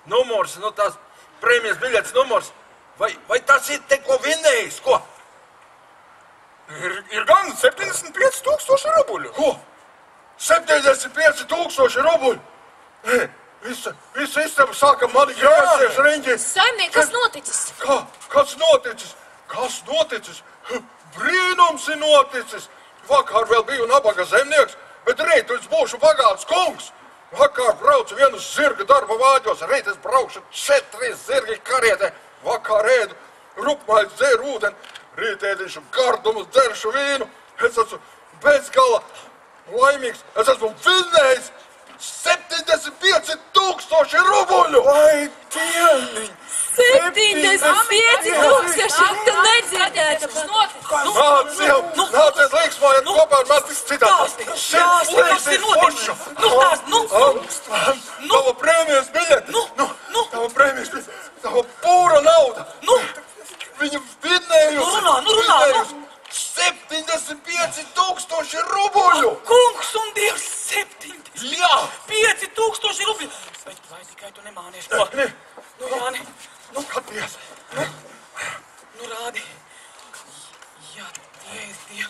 numurs, nu tās prēmijas biļetes numurs. Vai, vai tas ir te, ko vinējis, ko? Ir, ir gan 75 tūkstoši rubuļu. Ko? 75 tūkstoši rubuļu! Visa, visa istaba sāka mani grāmaties riņķi. Saimniek, kas noticis? Kā, kas noticis? Kas noticis? Brīnums ir noticis! Vakar vēl biju nabaga zemnieks, bet rīt es būšu bagāts kungs. Vakar braucu vienu zirga darba vāģos, rīt es braukšu četri zirgi karietē. Vakar ēdu rupmaiņas dzēru ūdeni, rīt ēdīšu gardumus, dzeršu vīnu. Es esmu bez gala laimīgs, es esmu vinnējis 75 tūkstoši rubuļu! Vai dieniņ! 75 tūkstoši! Tu nedzirdēji, Tas noticis. Nāc, jau, nāciet līksmojot kopā ar mani citādi. Stāsti, kas ir noticis? Nu, stāsti, nu! Nu, tava prēmijas biļete. Nu, nu, nu. tava prēmijas biļete. Tava pūra nauda. Nu, Viņa vinnējusi. Nu, runā, nu, runā, nu. vinnējusi 75 tūkstoši rubuļu. kungs un dievs septiņdesmit! Jā. Pieci tūkstoši rubļu! Bet vai tikai tu nemānies to? Ne, Nu, Jāni, nu, skaties. nu rādi. Jā, tie ir tie.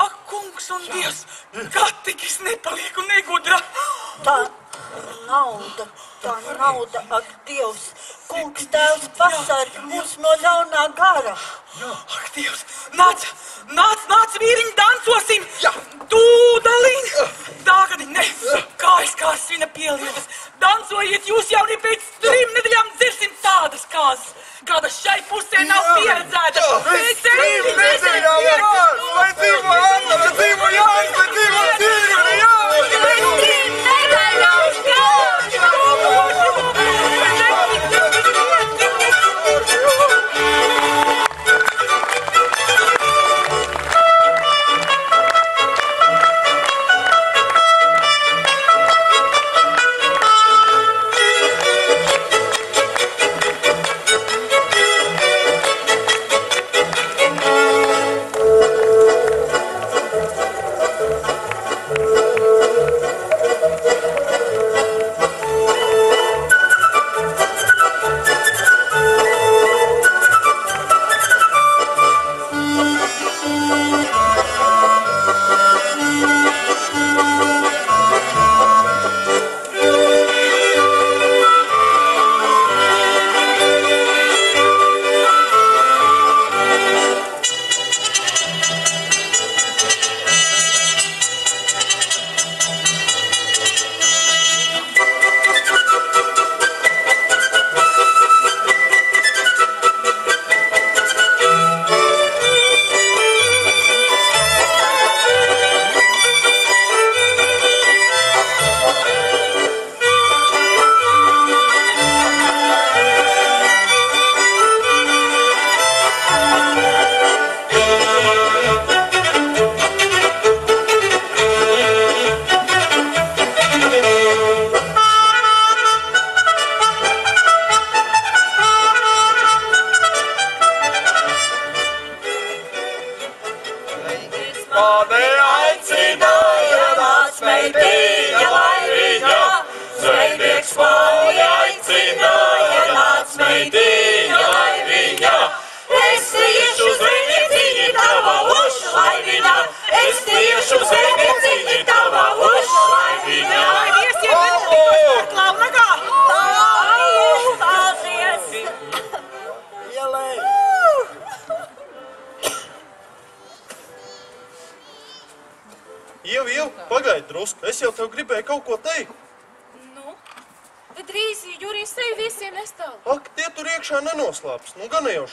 Ak, kungs un dievs! Kā tik es nepalieku negudra! Tā nauda, tā nauda, ak, Dievs, kungs tēvs pasarg mūs no ļaunā gara. Ak, dievs! Nāc, nāc, nāc, vīriņ, dancosim! Jā. Tūdalīn! Tagad, ne, kā es kā svina pielietas. Dancojiet, jūs jau ne pēc trim nedēļām dzirsim tādas kāzas, kādas šai pusē nav pieredzētas. Pēc trim nedēļām! Lai dzīvo Anna, lai dzīvo Jānis, lai dzīvo dzīve, Jānis! Let's go!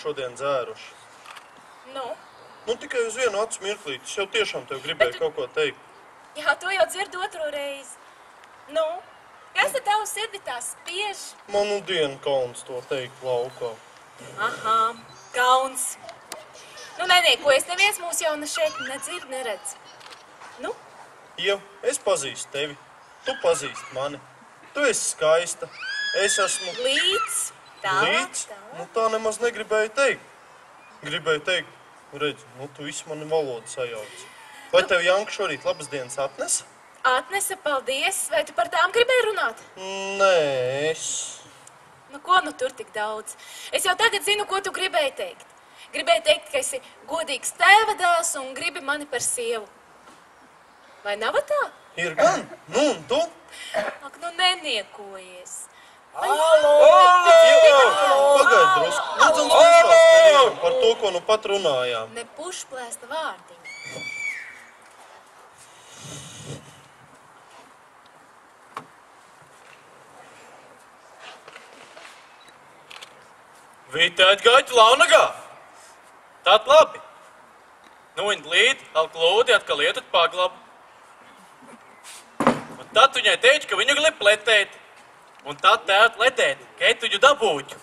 Šodien dzēruši. Nu, Nu, tikai uz vienu acu mirklīti. Es jau tiešām tev gribēju Bet- kaut ko teikt. jā, to jau dzirdu otro reizi. Nu, kas tad tavu sirdī tā spiež? Man nu dienu kauns to teikt laukā. Aha, kauns. Nu, nenīkojas, neviens mūs jau ne šeit nedzird, neredz. Nu, Jau, es pazīstu tevi. Tu pazīsti mani. Tu esi skaista. Es esmu līdz, līdz. Nu, tā nemaz negribēju teikt. Gribēju teikt, redz, nu, tu visu mani valodu sajauc. Vai tev Janka šorīt labas dienas atnesa? Atnesa, paldies. Vai tu par tām gribēji runāt? Nē, es. Nu, ko nu tur tik daudz? Es jau tagad zinu, ko tu gribēji teikt. Gribēji teikt, ka esi godīgs tēva dēls un gribi mani par sievu. Vai nav tā? Ir gan. Nu, un tu? Ak, nu neniekojies. Pagaid drusku. Lūdzu, nestāst nevienam par to, ko nu pat runājām. Ne pušplēsta vārdiņu. Vita atgāja launagā. Tāt labi. Nu, viņa līd, al klūdi atkal iet uz paglabu. Un tad viņai teica, ka viņu grib pletēt. Un tad tēt tu viņu dabūķu.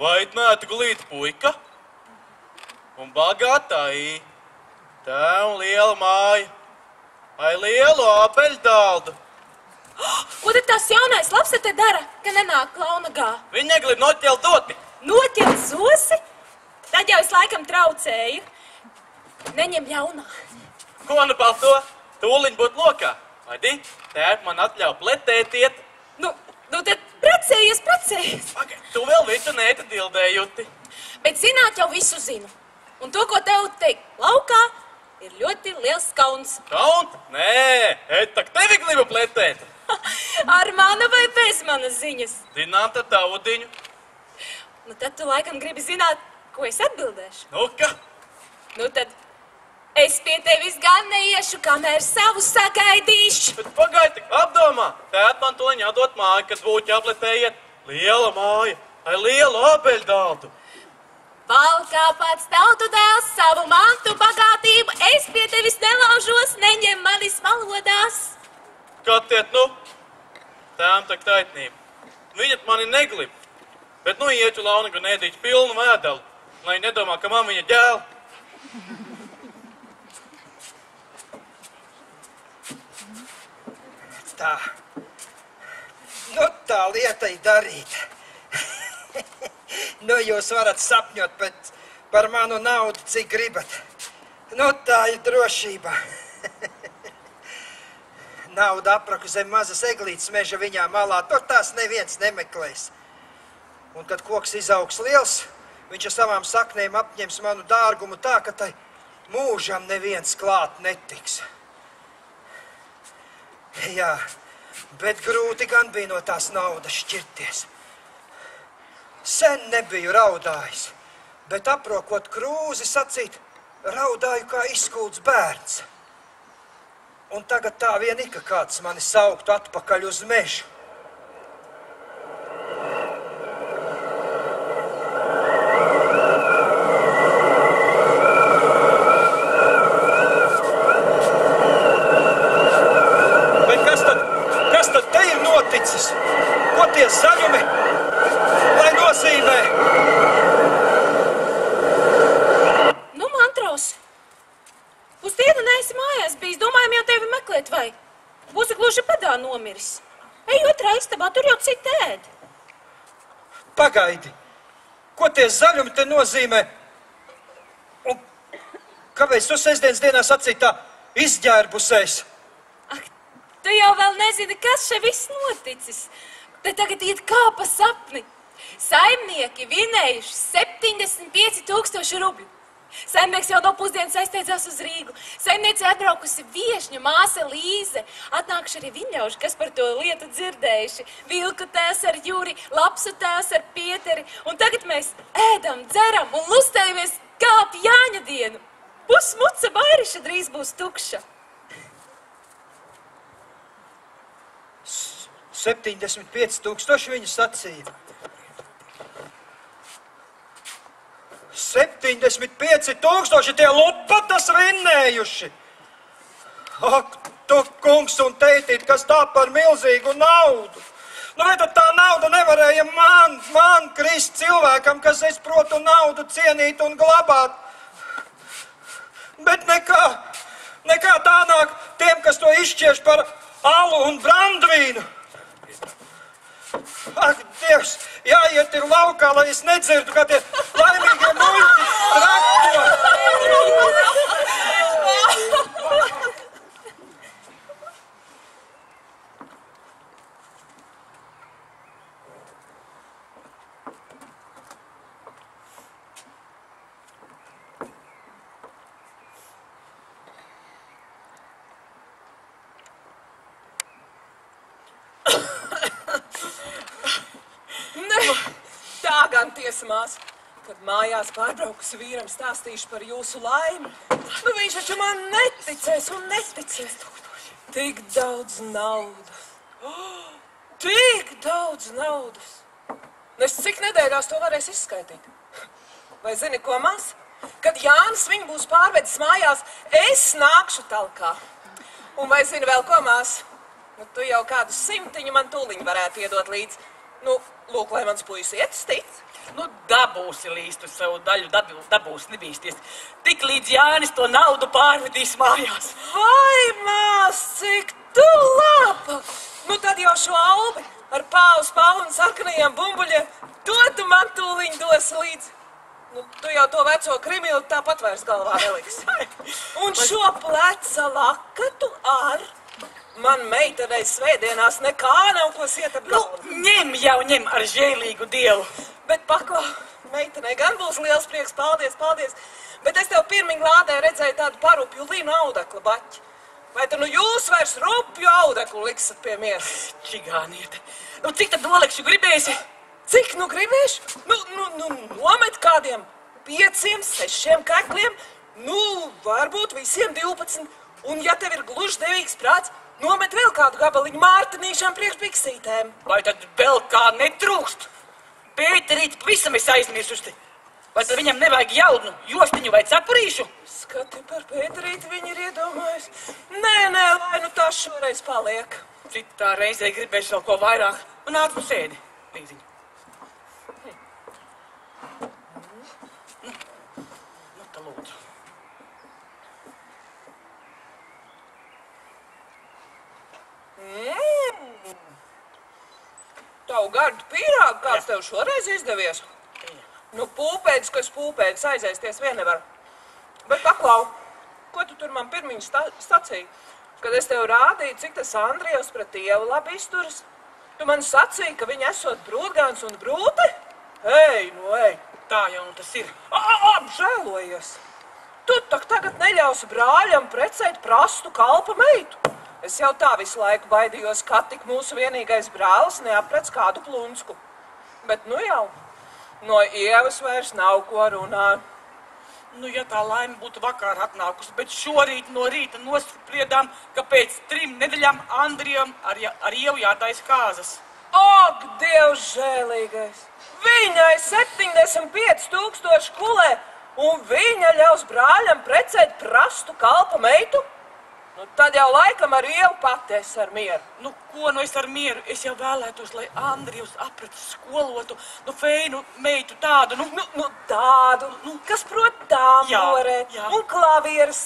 Vai nē, tu glīt puika? Un bagātai. Tā un liela māja. Ai lielu apeļu daldu. Ko tad tas jaunais labs te dara, ka nenāk klaunagā? Viņa negrib noķelt doti. Noķert zosi? Tad jau es laikam traucēju. Neņem ļaunā. Ko nu par to? Tūliņ būt lokā. Vai di? Tēt man atļauj pletēt iet. Nu, nu tad precējies, precējies. Pagaid, tu vēl visu nēti dildējuti. Bet zināt jau visu zinu. Un to, ko tev teikt laukā, ir ļoti liels kauns. Kaunt? Nē, et tak tevi gribu pletēt. Ar manu vai bez manas ziņas? Zinām tad tavu diņu. Nu, tad tu laikam gribi zināt, ko es atbildēšu. Nu, ka? Nu, tad es pie tevis gan neiešu, kamēr savu sagaidīšu. Bet pagaidi, apdomā. Tēt man to jādod māju, kas būtu jāpletējiet. Liela māja, ai lielu apeļdātu. Valkā pats tautu dēls savu mantu bagātību, es pie tevis nelaužos, neņem manis valodās. Katiet, nu? Tām tak taitnība. Viņa mani neglib. Bet nu ietu launagu nēdīt pilnu vēdelu, lai nedomā, ka man viņa ģēl. Tā. Nu, tā lieta ir darīta. nu, jūs varat sapņot bet par manu naudu, cik gribat. Nu, tā ir drošība. Nauda apraku zem mazas eglītes meža viņā malā, tur tās neviens nemeklēs. Un kad koks izaugs liels, viņš ar savām saknēm apņems manu dārgumu tā, ka tai mūžam neviens klāt netiks. Jā, bet grūti gan bija no tās naudas šķirties. Sen nebiju raudājis, bet aprokot krūzi sacīt, raudāju kā izskults bērns. Un tagad tā vien ir, ka kāds mani sauktu atpakaļ uz mežu. Bet kas tad, kas tad te ir noticis? Ko tie zaļumi lai nozīmē? Nu, mantraus. Pusdienu neesi mājās bijis, domājam jau tevi meklēt, vai? Būsi gluži padā nomiris. Ej otrā istabā, tur jau citi ēd. Pagaidi, ko tie zaļumi te nozīmē? Un kāpēc tu sestdienas dienā sacīji tā izģērbusies? Tu jau vēl nezini, kas šeit viss noticis. te tagad iet kā pa sapni. Saimnieki vinējuši 75 tūkstoši rubļu. Saimnieks jau no pusdienas aizteicās uz Rīgu. Saimniece atbraukusi viešņa māsa Līze. Atnākuši arī viņauši, kas par to lietu dzirdējuši. Vilka tēls ar Juri, lapsa tēls ar Pieteri. Un tagad mēs ēdam, dzeram un lustējamies kā ap Jāņa dienu. Pusmuca bairiša drīz būs tukša. 75 tūkstoši viņa sacīja. 75 tūkstoši tie lupatas vinnējuši. Ak, tu kungs un teitīt, kas tā par milzīgu naudu. Nu, vai tad tā nauda nevarēja man, man krist cilvēkam, kas es protu naudu cienīt un glabāt? Bet nekā, nekā tā nāk tiem, kas to izšķieš par alu un brandvīnu. Ak, Dievs, jāiet ir laukā, lai es nedzirdu, kā tie laimīgie muļķi trakto. Ne, tā gan tiesmās. Kad mājās pārbraukusi vīram stāstīšu par jūsu laimi, nu viņš taču man neticēs un neticēs. Tik daudz naudas. Oh, tik daudz naudas. Nes cik nedēļās to varēs izskaidrot? Vai zini, ko maz? Kad Jānis viņu būs pārvedis mājās, es nākšu talkā. Un vai zini vēl ko maz? Nu, tu jau kādu simtiņu man tūliņu varētu iedot līdzi. Nu, lūk, lai mans puisis iet stīts. Nu, dabūsi līstu savu daļu, dabū, dabūsi nebīsties. Tik līdz Jānis to naudu pārvedīs mājās. Vai mās, cik tu lapa! Nu, tad jau šo albi ar pāvus pāvu un sarkanajiem bumbuļiem, to tu man tūliņ dos līdzi. Nu, tu jau to veco krimilu tāpat vairs galvā neliksi. Un šo pleca lakatu ar man meitenei svētdienās nekā nav ko siet Nu, galvu. ņem jau, ņem ar žēlīgu dievu. Bet paklau, meitenei gan būs liels prieks, paldies, paldies. Bet es tev pirmīgi lādē redzēju tādu parupju līnu audekla baķi. Vai tad nu jūs vairs rupju audeklu liksat pie mieras? Čigāniete. Nu, cik tad nolikšu gribēsi? Cik nu gribēšu? Nu, nu, nu, nomet kādiem pieciem, sešiem kakliem, nu, varbūt visiem 12. Un, ja tev ir gluži devīgs prāts, nomet vēl kādu gabaliņu mārtiņšām priekšpiksītēm. Vai tad vēl kā netrūkst? Pēterīt pavisam es aizmirsusi. Vai tad viņam nevajag jaunu jostiņu vai cepurīšu? Skati par Pēterīti viņi ir iedomājuši. Nē, nē, lai nu tā šoreiz paliek. Citā reizē gribēšu vēl ko vairāk. Un nu sēdi. Līdziņ. Nu, nu, tā lūdzu. Mm. Tavu gardu pīrāgu kāds tev šoreiz izdevies? Nu, pūpēdis, kas pūpēdis aiziesties vien nevar. Bet paklau, ko tu tur man pirmiņ sta- sacīji? Kad es tev rādīju, cik tas Andrijos pret Dievu labi izturas, tu man sacīji, ka viņi esot brūtgāns un brūti? Ej, nu ej! Tā jau nu tas ir. Apžēlojies! Tu tak tagad neļausi brāļam precēt prastu kalpa meitu. Es jau tā visu laiku baidījos, ka tik mūsu vienīgais brālis neaprec kādu plunsku. Bet nu jau, no ievas vairs nav ko runāt. Nu, ja tā laime būtu vakar atnākusi, bet šorīt no rīta nospriedām, ka pēc trim nedēļām Andrijam ar, ar ievu jātaisa kāzas. Ak, Dievs žēlīgais! Viņai 75 tūkstoši kulē, un viņa ļaus brāļam precēt prastu kalpa meitu? Nu, tad jau laikam ar ievu paties ar mieru. Nu, ko nu es ar mieru? Es jau vēlētos, lai Andrijus aprec skolotu, nu, feinu meitu tādu, nu, Nu, nu tādu, nu, kas prot jā. un klavieres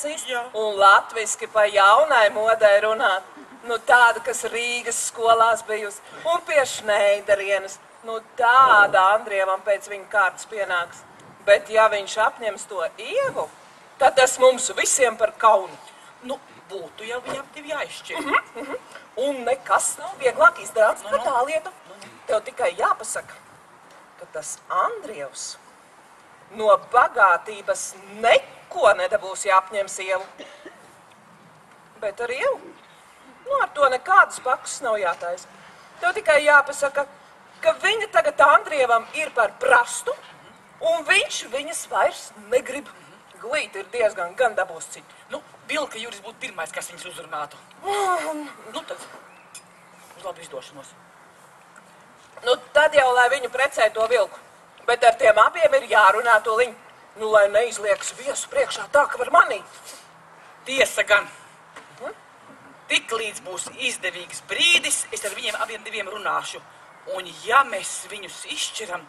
un latviski pa jaunai modai runāt. Nu, tāda, kas Rīgas skolās bijusi, un pie Šneiderienes. Nu, tāda Andrievam pēc viņa kārtas pienāks. Bet, ja viņš apņems to ievu, tad tas mums visiem par kaunu. nu, būtu jau viņam divi jāizšķir. Un nekas nav vieglāk izdarāms par tā lietu. tev tikai jāpasaka, ka tas Andrievs no bagātības neko nedabūs, ja apņem sievu. Bet ar ievu, nu ar to nekādas pakas nav jātaisa. Tev tikai jāpasaka, ka viņa tagad Andrievam ir par prastu, un viņš viņas vairs negrib. Glīti ir diezgan gan dabūs citu. Nu, Vilka Juris būtu pirmais, kas viņus uzrunātu. Nu, tad uz labu izdošanos. Nu, tad jau, lai viņu precē to vilku. Bet ar tiem abiem ir jārunā to liņu. Nu, lai neizliekas viesu priekšā tā, ka var manīt. Tiesa gan. Tik līdz būs izdevīgs brīdis, es ar viņiem abiem diviem runāšu. Un ja mēs viņus izšķiram,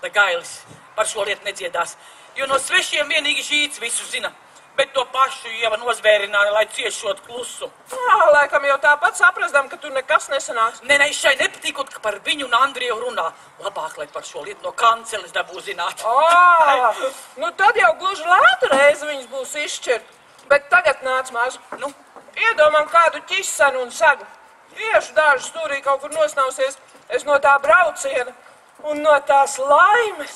tad gailis par šo lietu nedziedās. Jo no svešiem vienīgi šīts visu zina. Bet to pašu ieva nozvērināja, lai ciešot klusu. Jā, laikam jau tāpat saprastam, ka tur nekas nesanāks. Nē, nē, šai nepatīkot, ka par viņu un Andriju runā. Labāk, lai par šo lietu no kanceles dabū zināt. Ā, nu tad jau gluži lētu reizi viņas būs izšķirt. Bet tagad nāc maz. Nu, iedomām kādu ķisanu un sagu. Iešu dažu stūrī kaut kur nosnausies. Es no tā brauciena un no tās laimes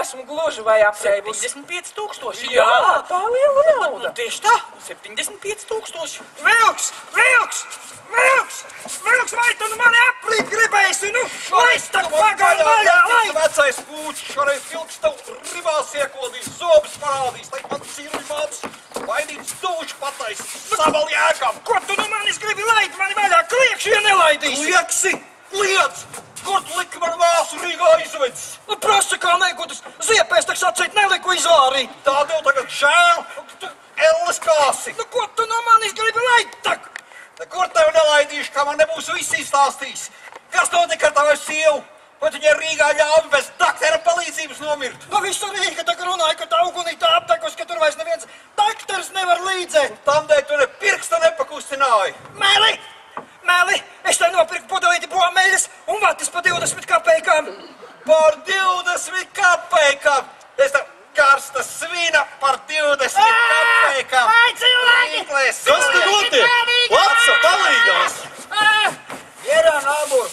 esmu gluži vai apsēbusi. 75 tūkstoši. Jā, tā liela Nu, nauda. tieši tā, 75 tūkstoši. Vilks! Vilks! Vilks! Vilks, vai tu nu mani aprīt gribēsi? Nu, lai tā pagaidi vaļā, lai! Vecais pūčs, šoreiz vilks tev ribās iekodīs, zobus parādīs, lai man sirvi māc, vainīgs duši pataisīs, sabal jēkam. Ko tu no manis gribi laid mani vaļā? Kliekšu, ja nelaidīsi! Lieksi! Liec! Kur tu liki man māsu Rīgā izvedis? Nu, prasa kā negudas. Ziepēs tak sacīt neliku izvārīt. Tā tev tagad žēl, tu elles kāsi. Nu, ko tu no manis gribi laid tak? Kur tev nelaidīšu, kā man nebūs viss izstāstījis? Kas notika ar tavu sievu? Vai tu viņai Rīgā ļāvi bez daktera palīdzības nomirt? Nu, visu Rīga tagad runāja, ka tā ugunī tā aptekus, ka tur vairs neviens daktars nevar līdzēt. Tam dēļ tu ne pirksta nepakustināji. Mēli! Mēli! Es tev nopirku pudelīti bromeļas un vatis pa 20 kapekām. Par 20 kapekām! Es tev karsta svina par 20 kapekām! Ai, cilvēki! Mīklis! Kas te notiek? Lapsa, palīgās! Ierā nabur!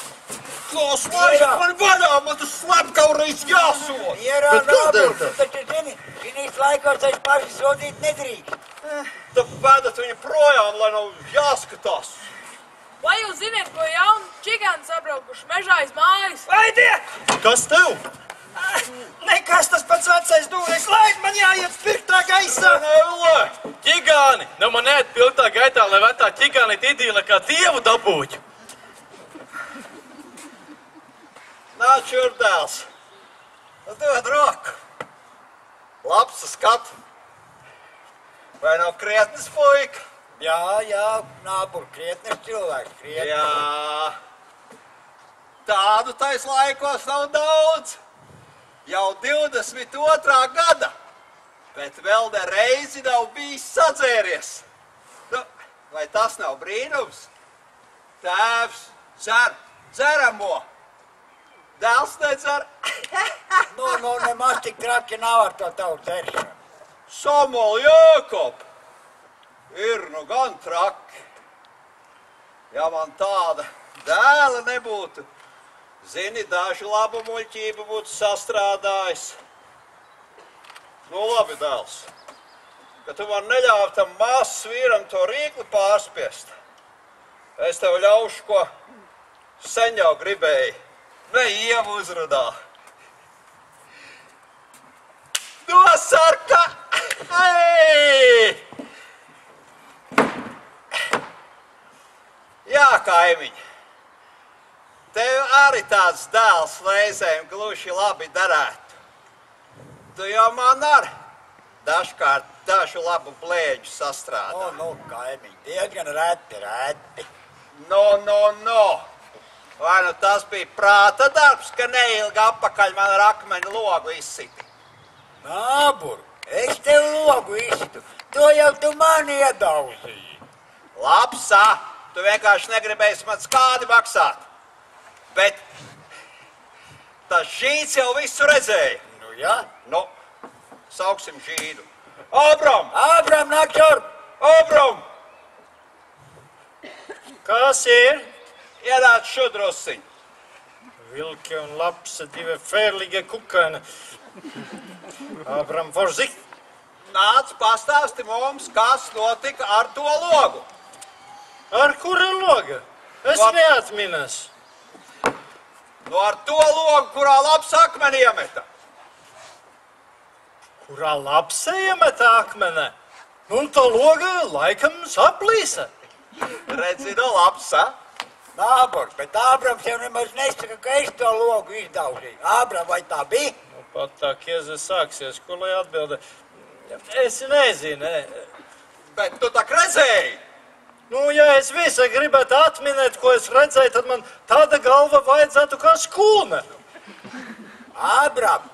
Klos, laižat man vaļā, man tas slepkaureiz jāsot! Ierā Bet kādēļ nabur! tā? Taču, zini, šīs laikos taču paši sodīt nedrīkst. Tad vedat viņu projām, lai nav jāskatās! Vai jūs zināt, ko jaunu čigānu sabraukuši mežā aiz mājas? Aidie! Kas tev? Nekas tas pats vecais dūris, laid man jāiet spirtā gaisā. Nē, Ķigāni! Nu man neiet piltā gaitā, lai vetā ķigāni idīla kā dievu dabūķu. Nāc, čurdēls! Nu, dod roku! Labs skat! Vai nav krietnes puika? Jā, jā, nabur, krietnes cilvēks, krietnes. Jā, tādu tais laikos nav daudz. Jau 22. gada, bet vēl ne reizi nav bijis sadzēries. Nu, vai tas nav brīnums? Tēvs dzer, dzeramo. Dēls nedzer. Nu, nu, nemaz tik traki nav ar to tavu dzeršanu. Samuel Jākop! Ir nu gan traki. Ja man tāda dēla nebūtu, zini, dažu labu muļķību būtu sastrādājis. Nu, labi, dēls, ka tu man neļāvi tam māsas vīram to rīkli pārspiest. Es tev ļaušu, ko sen jau gribēju. Ne ievu uzrunā. Nosarka! Ei! Jā, kaimiņ. Tev arī tāds dēls reizēm gluži labi darētu. Tu jau man ar dažkārt dažu labu blēģu sastrādā. Nu, nu, kaimiņ, diezgan reti, reti. No, no, no. Vai nu tas bija prāta darbs, ka neilgi apakaļ man ar akmeni logu izsiti? Nabur, es tev logu izsitu. To jau tu man iedauzīji. Labsā, tu vienkārši negribēji man skādi maksāt. Bet tas žīds jau visu redzēja. Nu, jā. Nu, sauksim žīdu. Abram! Abram, nāk šurp! Abram! Kas ir? Ienāc šodrosiņ. Vilki un lapsa, divi fērlige kukaini. Abram Forzik. Nāc, pastāsti mums, kas notika ar to logu. Ar kura loga? Es Lab- neatminos. Nu, ar to logu, kurā labs akmeni iemeta. Kurā lapsa iemeta akmenē? Nu, tā loga laikam saplīsa. Redzi, no labs, ha? Nābor, bet Ābrams jau nemaz nesaka, ka es to logu izdaužīju. Ābram, vai tā bija? Nu, pat tā kieza sāksies, ko lai atbilda. Es nezinu. ne. Bet tu tā redzēji. Nu, ja es visai gribētu atminēt, ko es redzēju, tad man tāda galva vajadzētu kā skūne. Ābram,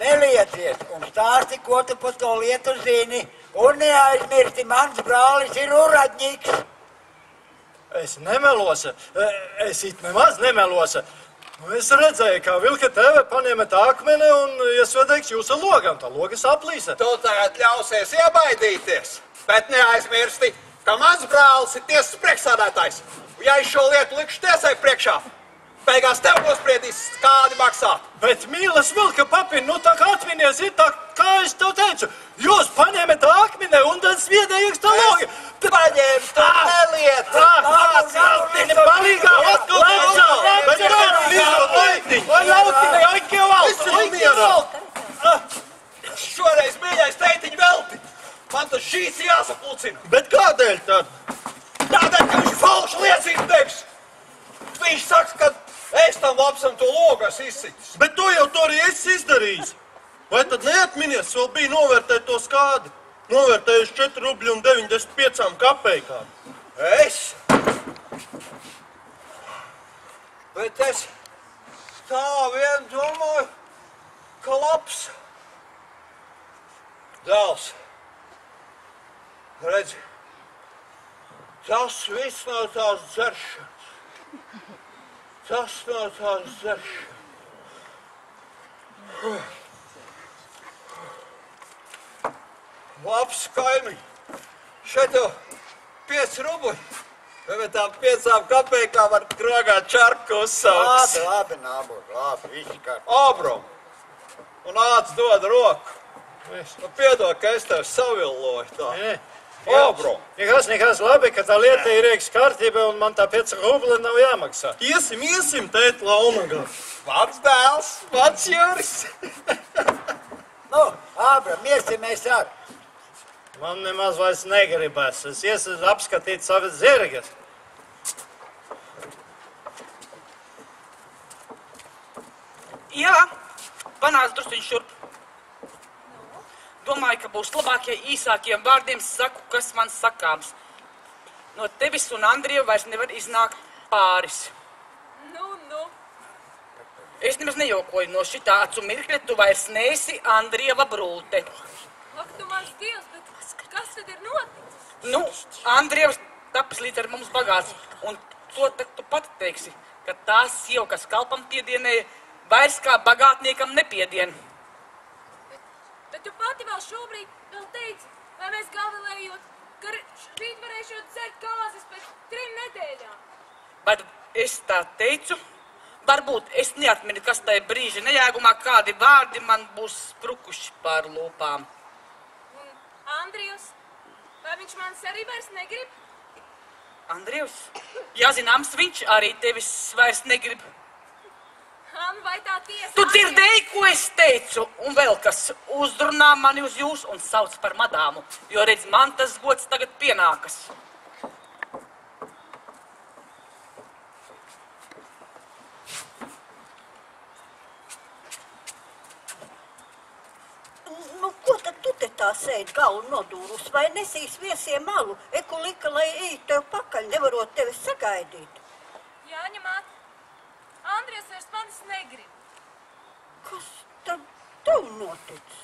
neliecies un stāsti, ko tu par to lietu zini. Un neaizmirsti, mans brālis ir uradņīgs. Es nemelosu, E, es it nemaz nemelosu. Nu, Es redzēju, kā vilka teve paņēma akmeni un iesvedēks jūsu logam. Tā loga saplīsa. Tu tagad ļausies iebaidīties, bet neaizmirsti, ka mans brālis ir tiesas priekšsādātājs. Ja es šo lietu likšu tiesai priekšā, beigās tev nospriedīs, kādi maksā. Bet, mīlas, vilka papiņa, nu tā kā atminies, ir tā, kā es tev teicu. Jūs paņēmat tā akmeni un tad sviedējāt tā loga. Paņēmu to neliet. Nāc, Zeltiņa, palīgā! Lepsā, lepsā! Vai lautiņa, aikie valsts! Aikie valsts! Šoreiz mīļais teitiņ velti. Man tas šīs jāsapulcina. Bet kādēļ tad? Tādēļ, ka viņš falšu liecību devis. Viņš saka, ka es tam lapsam to logu esmu izsitis. Bet to jau to arī esi izdarījis. Vai tad neatminies, vēl bija novērtēt to skādi? Novērtējuši 4 rubļu un 95 kapekām. Es? Bet es tā vien domāju, ka labs dēls. Redzi, tas viss no tās dzeršanas. Tas no tās dzeršanas. Labs kaimiņš. Šeit jau pieci rubļi. Bet tām piecām kapekām var krāgāt čarku uzsaukt. Labi, labi, nābor, labi, viss kārt. Abram, un nāc dod roku. Nu, piedod, ka es tev savilloju tā. Abram, Nekas, nekas labi, ka tā lieta ir iekšā kārtībā un man tā 5 rubli nav jāmaksā. Iesim, iesim, tēt, launagā. mans dēls, mans Juris. Nu, Ābram, iesimies ar. Man nemaz vairs negribas. Es iesu apskatīt savas zirgas. Jā, panāc druskuļi šurp. Domāju, ka būs labāk, ja īsākiem vārdiem saku, kas man sakāms. No tevis un Andrija vairs nevar iznākt pāris. Nu, nu. Es nemaz nejokoju no šitā acu mirkļa, tu vairs neesi Andrieva brūte. Ak, tu mans dievs, bet kas tad ir noticis? Nu, Andrievs tapis līdz ar mums bagāts, un to tu pati teiksi, ka tā sieva, kas kalpam piedienēja, vairs kā bagātniekam nepiedien. Bet tu pati vēl šobrīd vēl teici, vai mēs galvenējot, ka rīt varēšot dzert kāzas pēc trim nedēļām. Tad es tā teicu? Varbūt es neatminu, kas tajā brīža nejēgumā kādi vārdi man būs sprukuši pār lūpām. Un Andrijus, vai viņš manis arī vairs negrib? Andrievs, jā, zināms, viņš arī tevis vairs negrib. Han, vai tā tiesa? Tu dzirdēji, ko es teicu, un vēl kas uzrunā mani uz jūs un sauc par madāmu, jo redz, man tas gods tagad pienākas. Nu, ko tad tu te tā sēdi galvu nodūrus, vai nesīs viesiem malu? Eku lika, lai ej tev pakaļ, nevarot tevi sagaidīt. Jāņa māt, Andrijs vairs manis negrib. Kas tad tev noticis?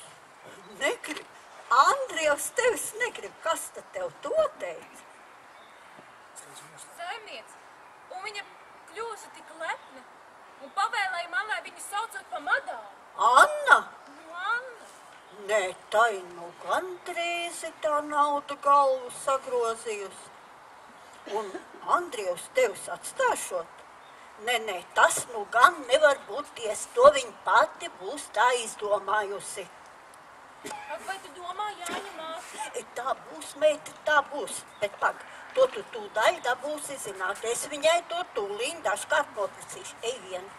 Negrib. Andrijs tevis negrib. Kas tad tev to teica? Saimniec, un viņa kļūsa tik lepna un pavēlēja man, lai viņu saucot pa madāmu. Anna? Nu, Anna. Nē, tai nu gandrīz tā nauda galvu sagrozījusi. Un Andrijs tevis atstāšot, Nē, nē, tas nu gan nevar būt ties. To viņa pati būs tā izdomājusi. Vai tu domā, Jāņa māte? E, Tā būs, meita, tā būs. Bet pag, to tu tūdaļ dabūsi zināt. Es viņai to tūlīņ dažkārt noprasīšu. Ej vien.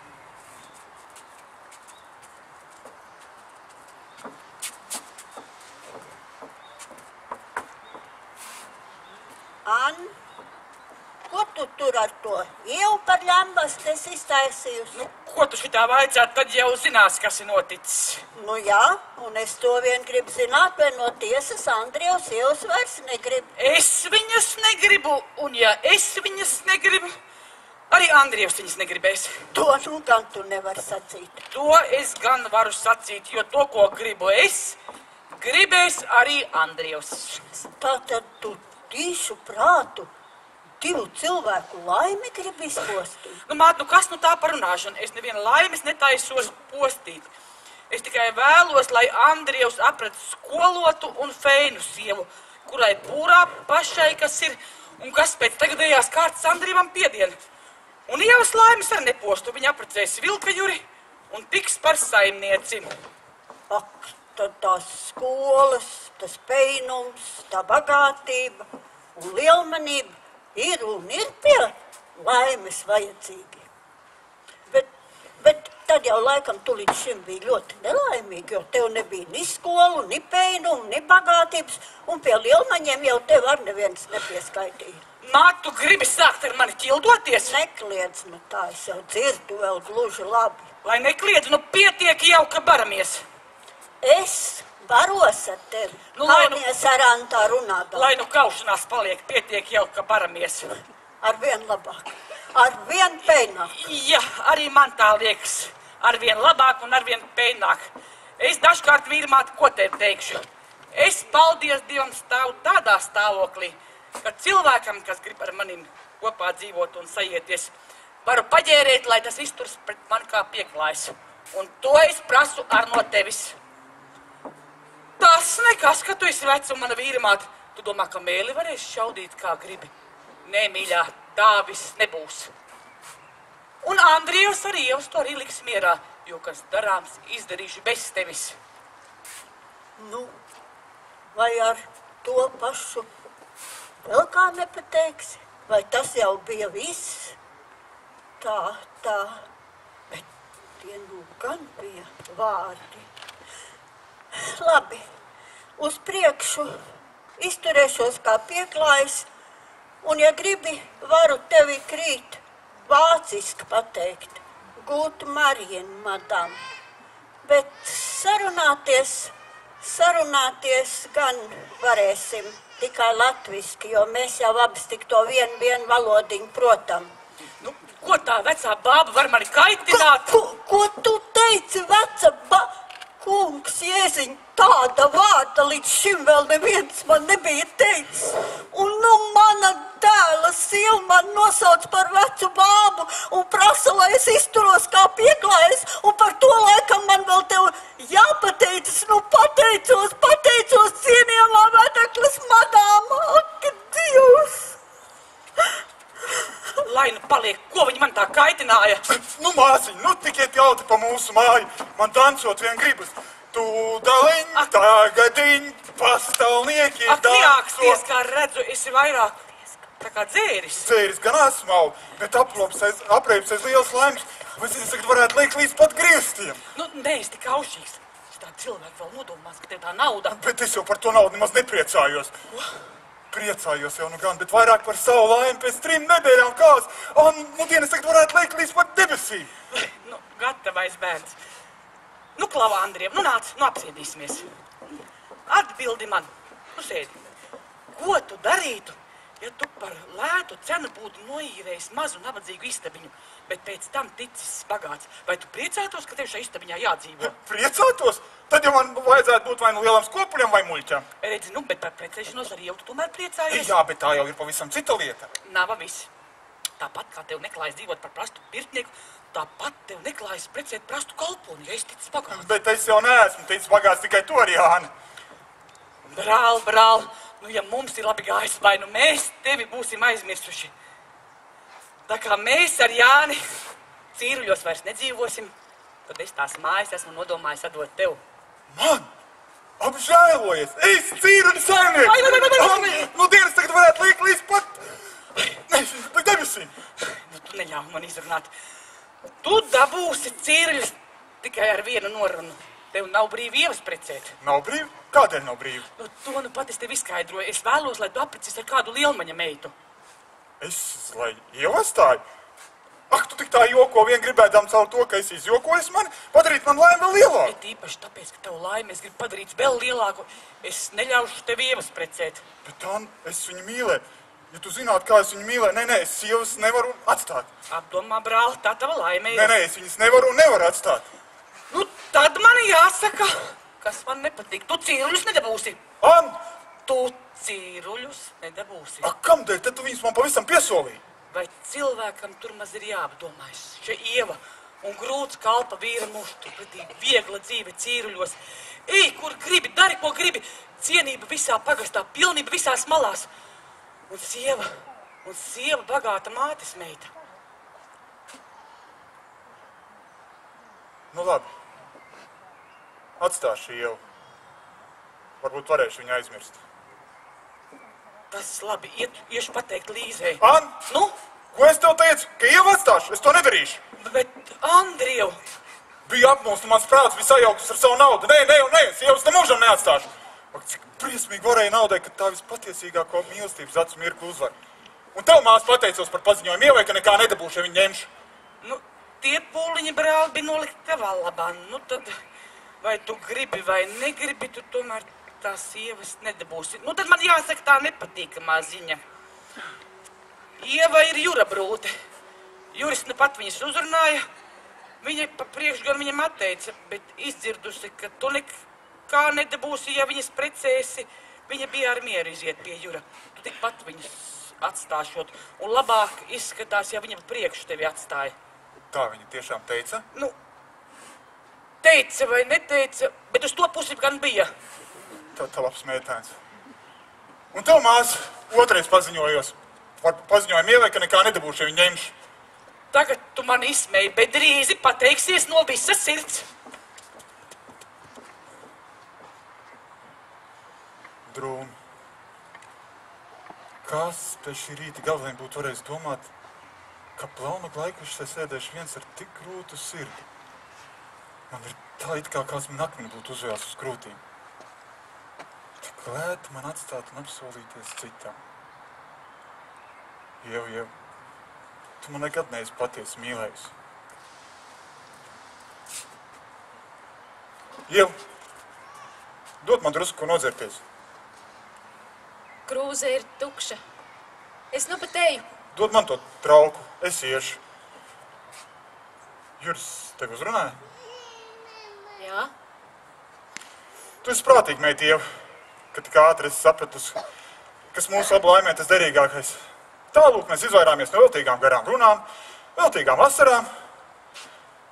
An, ko tu tur ar to ievu par ļambas esi iztaisījusi? Nu, ko tu šitā vaicāt, tad jau zinās, kas ir noticis. Nu jā, un es to vien gribu zināt, vai no tiesas Andrievs ievas vairs negrib. Es viņas negribu, un ja es viņas negribu, arī Andrievs viņas negribēs. To nu gan tu nevari sacīt. To es gan varu sacīt, jo to, ko gribu es, gribēs arī Andrievs. Tā tad tu tīšu prātu divu cilvēku laimi gribi izpostīt. Nu, māt, nu kas nu tā par runāšanu? Es nevienu laimes netaisos postīt. Es tikai vēlos, lai Andrievs apret skolotu un feinu sievu, kurai pūrā pašai, kas ir, un kas pēc tagadējās kārtas Andrievam piedien. Un ievas laimes ar nepostu. Viņa aprecēs vilkajuri un tiks par saimnieci. Ak, tad tās skolas, tas peinums, tā bagātība un lielmanība ir un ir pie laimes vajadzīgi. Bet, bet tad jau laikam tu līdz šim biji ļoti nelaimīgi, jo tev nebija ni skolu, ni peinumu, ni bagātības, un pie lielmaņiem jau tev ar neviens nepieskaitīja. Māt, tu gribi sākt ar mani ķildoties? Nekliedz, nu tā es jau dzirdu vēl gluži labi. Lai nekliedz, nu pietiek jau, ka baramies. Es baros ar tevi. Nu, lai nu- Kaunies ar Antā runāt. Lai nu kaušanās paliek, pietiek jau, ka baramies. Ar vien labāk. Ar vien peināk. Jā, arī man tā liekas. Ar vien labāk un ar vien peināk. Es dažkārt vīrmāt, ko te teikšu. Es, paldies Dievam, stāvu tādā stāvoklī, ka cilvēkam, kas grib ar manim kopā dzīvot un sajieties, varu paģērēt, lai tas izturs pret man kā pieklājs. Un to es prasu ar no tevis. Tas nekas, ka tu esi vecs un mana vīrmāt. Tu domā, ka mēli varēs šaudīt kā gribi. Nē, mīļā, tā viss nebūs. Un Andrijs arī jau to arī liks mierā, jo kas darāms, izdarīšu bez tevis. Nu, vai ar to pašu vēl kā nepateiksi? Vai tas jau bija viss? Tā, tā, bet tie nu gan bija vārdi. Labi, uz priekšu izturēšos kā pieklājs, un, ja gribi, varu tevi krīt vāciski pateikt. Gūt Marienu, madam. Bet sarunāties, sarunāties gan varēsim tikai latviski, jo mēs jau abas tik to vienu, vienu valodiņu protam. Nu, ko tā vecā bāba var mani kaitināt? Ko, ko tu teici, veca bāba? Kungs, jēziņ, tāda vārda līdz šim vēl neviens man nebija teicis. Un nu mana dēla sieva man nosauc par vecu bābu un prasa, lai es izturos kā pieklājs. Un par to laikam man vēl tev jāpateicas. Nu, pateicos, pateicos cienījamā vedeklis madām. Ak, Dievs! Lai nu paliek, ko viņi man tā kaitināja? Nu, māsiņ, nu tikiet jauti pa mūsu māju. Man dancot vien gribas. Tu daliņ, tagadiņ, pastāvnieki Ak, neāksties, kā redzu, esi vairāk tā kā dzēris. Dzēris gan esmu, bet aplops, apreips aiz liels laimes. Vai es tagad varētu liekt līdz pat griestiem? Nu, nē, es tik aušīgs. Tā cilvēki vēl nodomās, ka tev tā nauda. Bet es jau par to naudu nemaz nepriecājos. Priecājos jau nu gan, bet vairāk par savu laimi pēc trim nedēļām kās. Un, nu, dienas tagad varētu liekt līdz pat debesīm. Nu, gatavais bērns. Nu, klavā, Andriem, nu nāc, nu apsēdīsimies. Atbildi man, nu sēdi. Ko tu darītu, ja tu par lētu cenu būtu noīrējis mazu nabadzīgu istabiņu, bet pēc tam ticis bagāts? Vai tu priecātos, ka tev šajā istabiņā jādzīvo? Priecātos? Tad jau man vajadzētu būt vai nu lielam skopuļam vai muļķam. Redzi, nu, bet par precēšanos arī jau tu tomēr priecājies. Jā, bet tā jau ir pavisam cita lieta. Nav viss. Tāpat kā tev neklājas dzīvot par prastu pirtnieku, tāpat tev neklājas precēt prastu kalponi, ja es ticu bagāts. Bet es jau neesmu ticis bagāts tikai to ar Jāni. Brāl, brāl, nu ja mums ir labi gājis, vai nu mēs tevi būsim aizmirsuši. Tā kā mēs ar Jāni cīruļos vairs nedzīvosim, tad es tās mājas esmu nodomājis atdot tev. Man! Apžēlojies! Es cīruļu saimnieks! Ai, ai, ai. Man Nu dienas tagad varētu liekt līdz pat... Līdz debesīm! Nu, tu neļauj man izrunāt. Tu dabūsi cīruļus tikai ar vienu norunu. Tev nav brīvības precēt. Nav brīvi? Kādēļ nav brīvi? Nu, to nu pat es tev izskaidroju. Es vēlos, lai tu apprecies ar kādu lielmaņa meitu. Es, lai ievastāju? Ak, tu tik tā joko, vien gribēdām caur to, ka es izjokojos mani, padarīt man laimi vēl lielāku. Bet īpaši tāpēc, ka tavu laimi es gribu padarīt vēl lielāku, es neļaušu tev ievas precēt. Bet tā, es viņu mīlēju. Ja tu zinātu, kā es viņu mīlēju, nē, nē, es sievas nevaru atstāt. Apdomā, brāl, tā tava laime ir. Nē, nē, es viņas nevaru un nevaru atstāt. Nu, tad man jāsaka, kas man nepatīk. Tu cīruļus nedabūsi. An! Tu cīruļus nedabūsi. Ak, kamdēļ tad tu viņus man pavisam piesolīji? Vai cilvēkam tur maz ir jāapdomājas? Šie ieva un grūts kalpa vīra muštu, pretī viegla dzīve cīruļos. Ej, kur gribi, dari, ko gribi. Cienība visā pagastā, pilnība visās malās. Un sieva, un sieva bagāta mātes meita. Nu labi. Atstāšu ievu. Varbūt varēšu viņu aizmirst. Tas labi, iet, iešu pateikt Līzei. An! Nu? Ko es tev teicu? Ka ievu atstāšu? Es to nedarīšu. Bet, Andriev, Bija apmūst, mans prāts bija sajaukts ar savu naudu. Nē, nē, nē, es ievas tam mūžam neatstāšu. Ak, cik briesmīgi varēja naudai, ka tā vispatiesīgāko mīlestības acu mirkli uzvar. Un tev mās pateicos par paziņojumu ievai, ka nekā nedabūšu, ja viņu ņemšu. nu, tie pūliņi brāli bija nolikt tavā labā. Nu, tad, vai tu gribi vai negribi, tu tomēr tās sievas nedabūsi. Nu, tad man jāsaka tā nepatīkamā ziņa. Ieva ir jūra brūte. Juris nu pat viņas uzrunāja. Viņa pa priekšu gan viņam atteica, bet izdzirdusi, ka tu nekā nedabūsi, ja viņas precēsi, viņa bija ar mieru iziet pie jūra. Tu tikpat viņas atstāšot, un labāk izskatās, ja viņa pa priekšu tevi atstāja. Tā viņa tiešām teica. Nu, teica vai neteica, bet uz to pusi gan bija. Tā tā labs mētājs. Un tev mās otrais paziņojos. Par paziņojumu ievai, ka nekā nedabūšu, ja viņu ņemšu. Tagad tu man izsmēji, bet drīz pateiksies no visas sirds. Drūmi. Kas pēc šī rīta galvenai būtu varējis domāt, ka plauna laikus te sēdēšu viens ar tik grūtu sirdi? Man ir tā, it kā kāds man akmeni būtu uzvējis uz krūtīm. Tik lēti man atstāt un apsolīties citam. Jau, jau, tu man nekad neesi patiesi mīlējis. Jau, dod man drusku ko nodzerties. Krūze ir tukša. Es nu pat eju. Dod man to trauku, es iešu. Juris tev uzrunāja? Jā. Tu esi prātīgi, meitīva, ka tik ātri esi sapratusi, kas mūsu abu laimē tas derīgākais. Tālūk mēs izvairāmies no veltīgām garām runām, veltīgām asarām.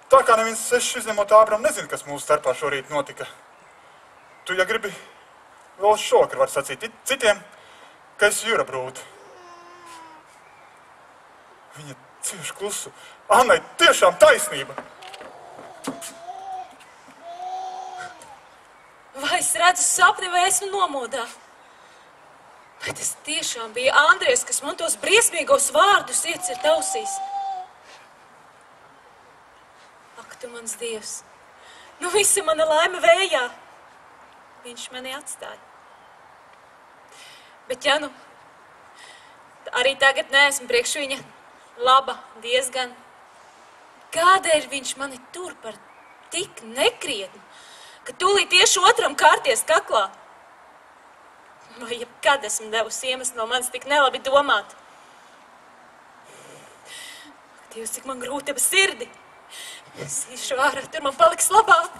Tā kā neviens seši izņemot ābram nezina, kas mūsu starpā šorīt notika. Tu, ja gribi, vēl šokar var sacīt it- citiem, ka esi jūra brūta. Viņa cieši klusu. Annai tiešām taisnība. Vai es redzu sapni, vai esmu nomodā? Vai tas tiešām bija Andries, kas man tos briesmīgos vārdus iecirta ausīs? Ak, tu mans dievs! Nu, visa mana laime vējā! Viņš mani atstāja. Bet, ja nu, arī tagad neesmu priekš viņa laba, diezgan. Kādēļ viņš mani tur par tik nekrietnu, ka tūlīt tieši otram kārties kaklā. Vai jebkad esmu devusi iemeslu no manis tik nelabi domāt? Dievs, cik man grūti ap sirdi! Es īšu ārā, tur man paliks labāk!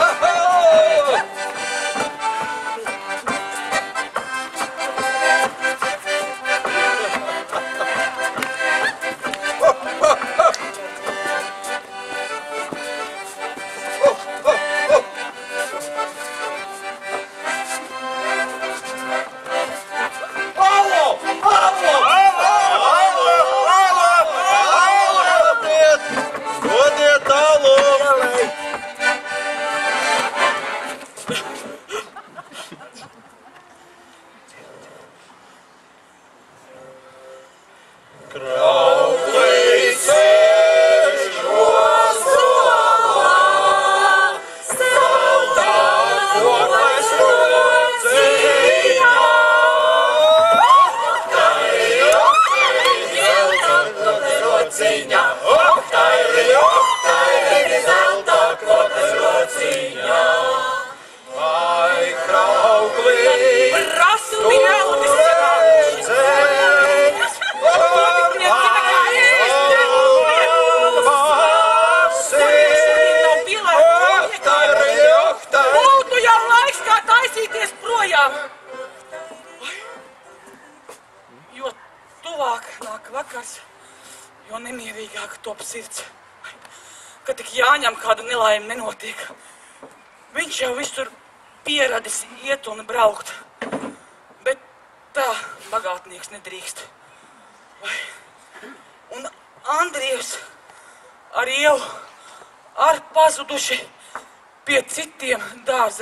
Ha ha ha!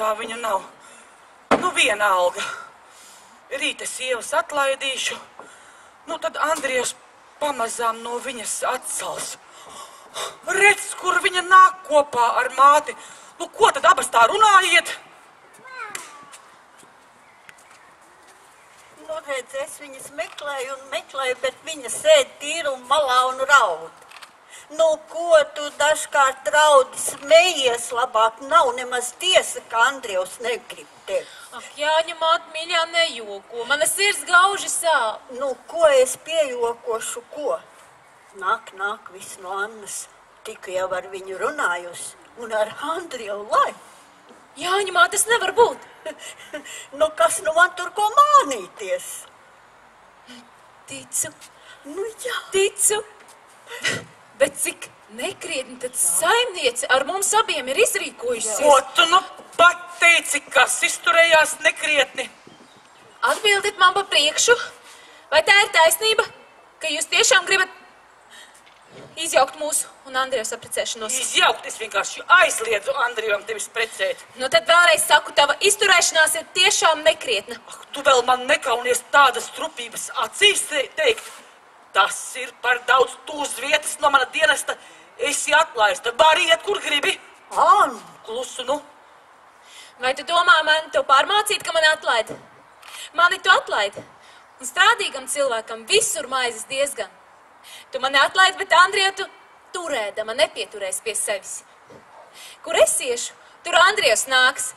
Dārzā viņu nav. Nu, viena alga. Rīta sievas atlaidīšu, nu tad Andrievs pamazām no viņas atsals. Redz, kur viņa nāk kopā ar māti. Nu, ko tad abas tā runājiet? Nu, redz, es viņas meklēju un meklēju, bet viņa sēž tīra un malā un raud. Nu, ko tu dažkārt raudi, smejies labāk? Nav nemaz tiesa, ka Andrievs negrib tevi. Ak, Jāņa māte mīļā nejoko, mana sirds gauži sāp. Nu, ko es piejokošu, ko? Nāk, nāk, viss no Annas. Tikai jau ar viņu runājusi un ar Andrievu lai. Jāņa māte, tas nevar būt. nu, kas nu man tur ko mānīties? Ticu. Nu, jā. Ticu. Bet cik nekrietni tad saimniece ar mums abiem ir izrīkojusies? Ko tu nu pateici, kas izturējās nekrietni? Atbildiet man pa priekšu, vai tā ir taisnība, ka jūs tiešām gribat izjaukt mūsu un Andrijas apprecēšanos? Izjaukt, es vienkārši aizliedzu Andrijam tevis precēt. Nu tad vēlreiz saku, tava izturēšanās ir tiešām nekrietna. Ak, tu vēl man nekaunies tādas trupības acīs te- teikt. Tas ir par daudz tūs vietas no mana dienesta. Esi atlaista, vari iet, kur gribi. An, klusu, nu. Vai tu domā man to pārmācīt, ka man atlaid? Mani tu atlaid. Un strādīgam cilvēkam visur maizes diezgan. Tu mani atlaid, bet Andrija tu turēdama nepieturēs pie sevis. Kur es iešu, tur Andrijas nāks.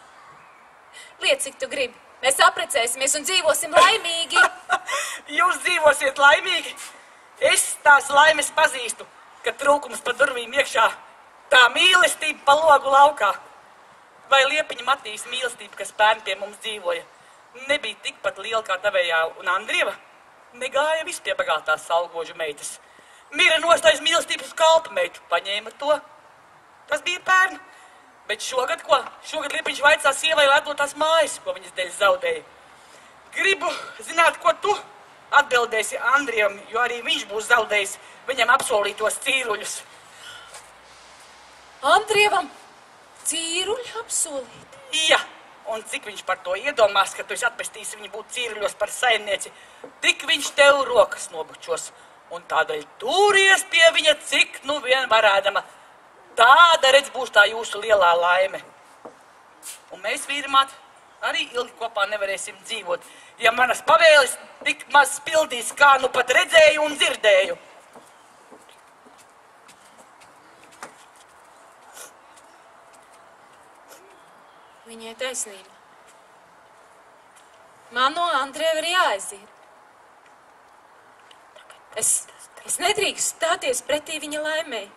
Liec, cik tu gribi. Mēs apprecēsimies un dzīvosim laimīgi. Jūs dzīvosiet laimīgi. Es tās laimes pazīstu, kad trūkums pa durvīm iekšā. Tā mīlestība pa logu laukā. Vai liepiņa Matīs mīlestība, kas pērn pie mums dzīvoja, nebija tikpat liela kā tavējā un Andrieva? Negāja viss pie bagātās salgožu meitas. Mira nostājas mīlestības kalpa meitu, paņēma to. Tas bija pērn. Bet šogad ko? Šogad liepiņš vaicā sievai, lai atdod tās mājas, ko viņas dēļ zaudēja. Gribu zināt, ko tu atbildēsi Andrijam, jo arī viņš būs zaudējis viņam apsolītos cīruļus. Andrievam cīruļi apsolīt. Ja, un cik viņš par to iedomās, ka tu esi atpestīsi viņu būt cīruļos par saimnieci, tik viņš tev rokas nobučos. Un tādēļ turies pie viņa, cik nu vien varēdama. Tāda redz būs tā jūsu lielā laime. Un mēs, vīrmāt, arī ilgi kopā nevarēsim dzīvot, ja manas pavēles tik maz pildīs, kā nu pat redzēju un dzirdēju. Viņai taisnība. Man no Andrija ir jāaiziet. Es, es nedrīkstu stāties pretī viņa laimēji.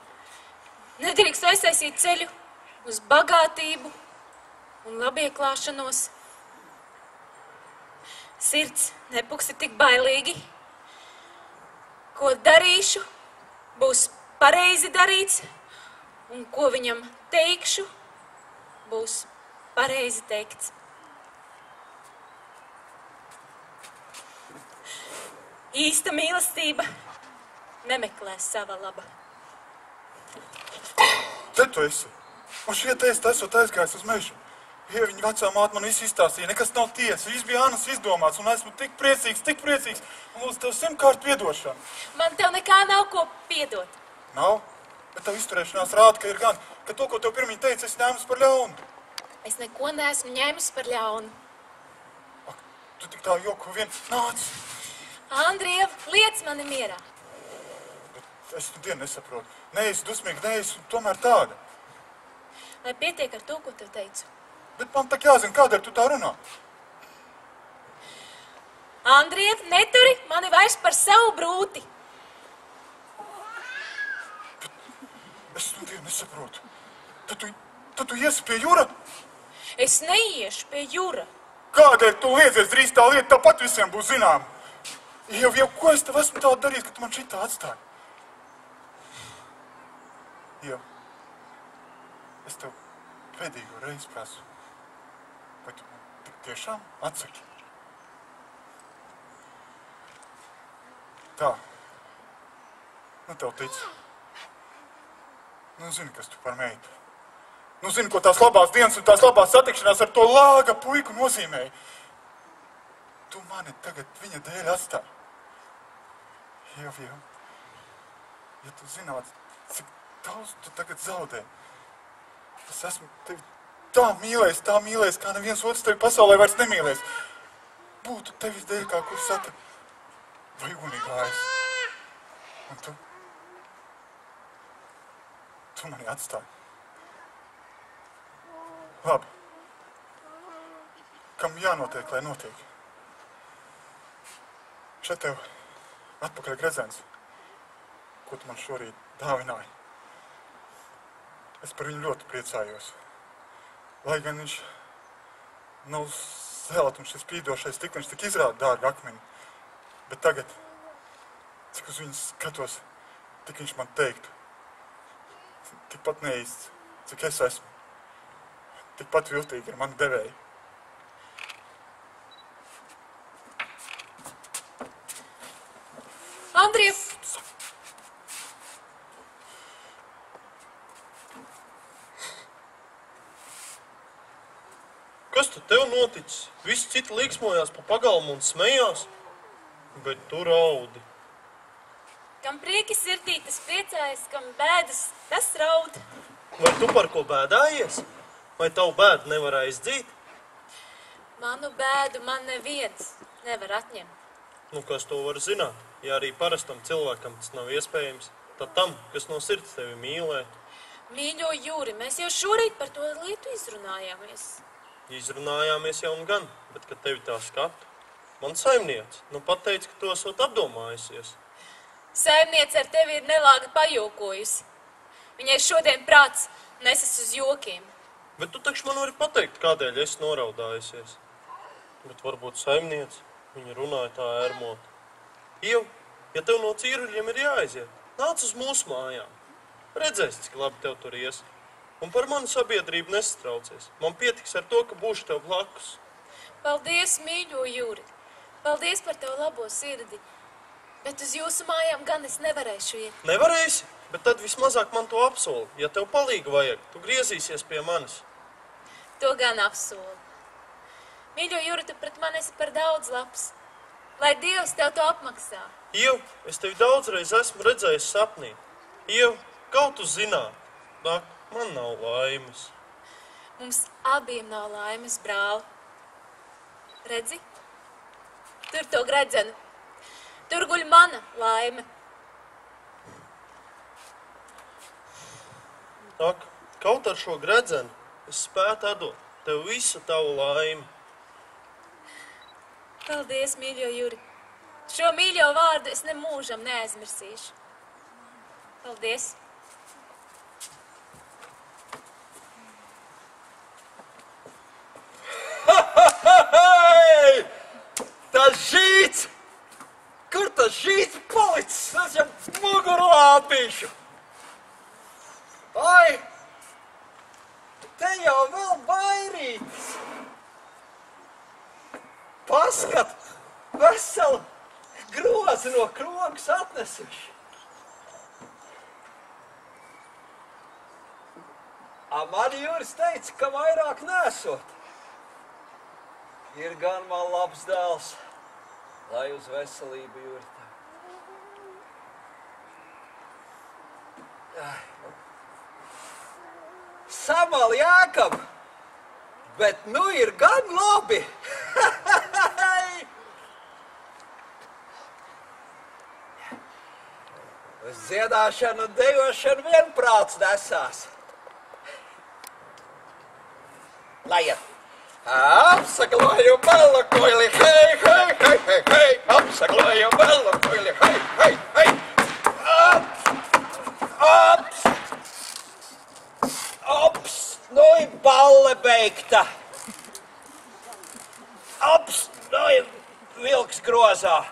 Nedrīkstu aiztaisīt ceļu uz bagātību un labieklāšanos. Sirds nepuksti tik bailīgi. Ko darīšu, būs pareizi darīts, un ko viņam teikšu, būs pareizi teikts. Īsta mīlestība nemeklē sava laba. Te tu esi. Un šie te es esmu aizgājis uz mežu. Ja viņa vecā māte man visu izstāstīja, nekas nav tiesa, viss bija Annas izdomāts, un esmu tik priecīgs, tik priecīgs, un lūdzu tev simtkārt piedošanu. Man tev nekā nav ko piedot. Nav, bet tev izturēšanās rāda, ka ir gan, ka to, ko tev pirmie teica, es ņēmu par ļaunu. Es neko neesmu ņēmis par ļaunu. Tu tik tā joko vien nāc. Andrija, liec mani mierā. Es tu dienu nesaprotu. Neesi dusmīga, neesi tomēr tāda. Vai pietiek ar to, ko tev teicu? Bet man tā jāzina, kādēļ tu tā runā. Andrija, neturi mani vairs par savu brūti. Es tu dienu nesaprotu. Tad tu, tad tu iesi pie jūra? Es neiešu pie jūra. Kādēļ tu liedzies drīz tā lieta, tāpat visiem būs zinām? Jau, jau ko es tev esmu tādu darījis, ka tu man šitā atstāji? Jau. Es tev pēdējo reizi prasu. Tik tiešām atsaki? Tā. Nu, tev tic. Nu, zini, kas tu par meitu. Nu, zini, ko tās labās dienas un tās labās satikšanās ar to lāga puiku nozīmēja. Tu mani tagad viņa dēļ atstāji. Jau, jau. Ja tu zinātu, cik daudz tu tagad zaudē. Es esmu tevi tā mīlējis, tā mīlējis, kā neviens otrs tevi pasaulē vairs nemīlēs. Būtu tevis dēļ, kā kur saka, vai ugunī gājis. Un tu, tu mani atstāji. Labi. Kam jānotiek, lai notiek? Šeit tev atpakaļ gredzens, ko tu man šorīt dāvināji. Es par viņu ļoti priecājos. Lai gan viņš nav zelta un šis spīdošais tik, viņš tik izrāda dārgu akmeni. Bet tagad, cik uz viņu skatos, tik viņš man teiktu. Tikpat neīsts, cik es esmu. Tikpat viltīgi ir mani devēji. Andrija, Kas tad tev noticis? Visi citi līksmojās pa pagalmu un smējās, bet tu raudi. kam prieki sirdī, tas priecājas, kam bēdas, tas raud. Vai tu par ko bēdājies? Vai tavu bēdu nevar aizdzīt? Manu bēdu man neviens nevar atņemt. Nu, kas to var zināt? Ja arī parastam cilvēkam tas nav iespējams, tad tam, kas no sirds tevi mīlē, Mīļo Jūri, mēs jau šorīt par to lietu izrunājāmies. Izrunājāmies jau un gan, bet, kad tevi tā skatu, man saimniece, nu pateica, ka tu esot apdomājusies. Saimniece ar tevi ir nelāgi pajokojusi. Viņai šodien prāts nesas uz jokiem. Bet tu taču man vari pateikt, kādēļ es noraudājusies. Bet varbūt saimniece, viņa runāja tā ērmot. Jau, ja tev no cīruļiem ir jāaiziet, nāc uz mūsu mājām. Redzēs, cik labi tev tur ies. Un par manu sabiedrību nesatraucies. Man pietiks ar to, ka būšu tev blakus. Paldies, mīļo Jūri! Paldies par tavu labo sirdi! Bet uz jūsu mājām gan es nevarēšu iet. Nevarēsi, bet tad vismazāk man to apsoli. Ja tev palīga vajag, tu griezīsies pie manis. To gan apsolu. Mīļo Jūri, tu pret mani esi par daudz labs. Lai Dievs tev to apmaksā. Iev, es tevi daudzreiz esmu redzējis sapnī. Iev, kaut tu zināt, nāk, man nav laimes. Mums abiem nav laimes, brāl. Redzi? Tur to gredzenu. Tur guļ mana laime. Ak, kaut ar šo gredzenu es spētu atdot tev visu tavu laimi. Paldies, mīļo Juri. Šo mīļo vārdu es nemūžam neaizmirsīšu. Paldies! Hei! Tas žīts! Kur tas žīts palicis? Es jau muguru lāpīšu! Ai! Te jau vēl vairītis! Paskat! Veselu grozu no krogas atnesuši! A man Jūris teica, ka vairāk nesot. Ir gan man labs dēls, lai uz veselību jūrta. Samal jākam, bet nu ir gan labi. Uz dziedāšanu un dejošanu vienprāts nesās. Lai iet! Apsakloju belu kuili, hei, hei, hei, hei, hei, apsakloju belu kuili, hei, hei, hei. Ops, ops, ops, nu ir balle beigta. Ops, nu ir vilks grozā.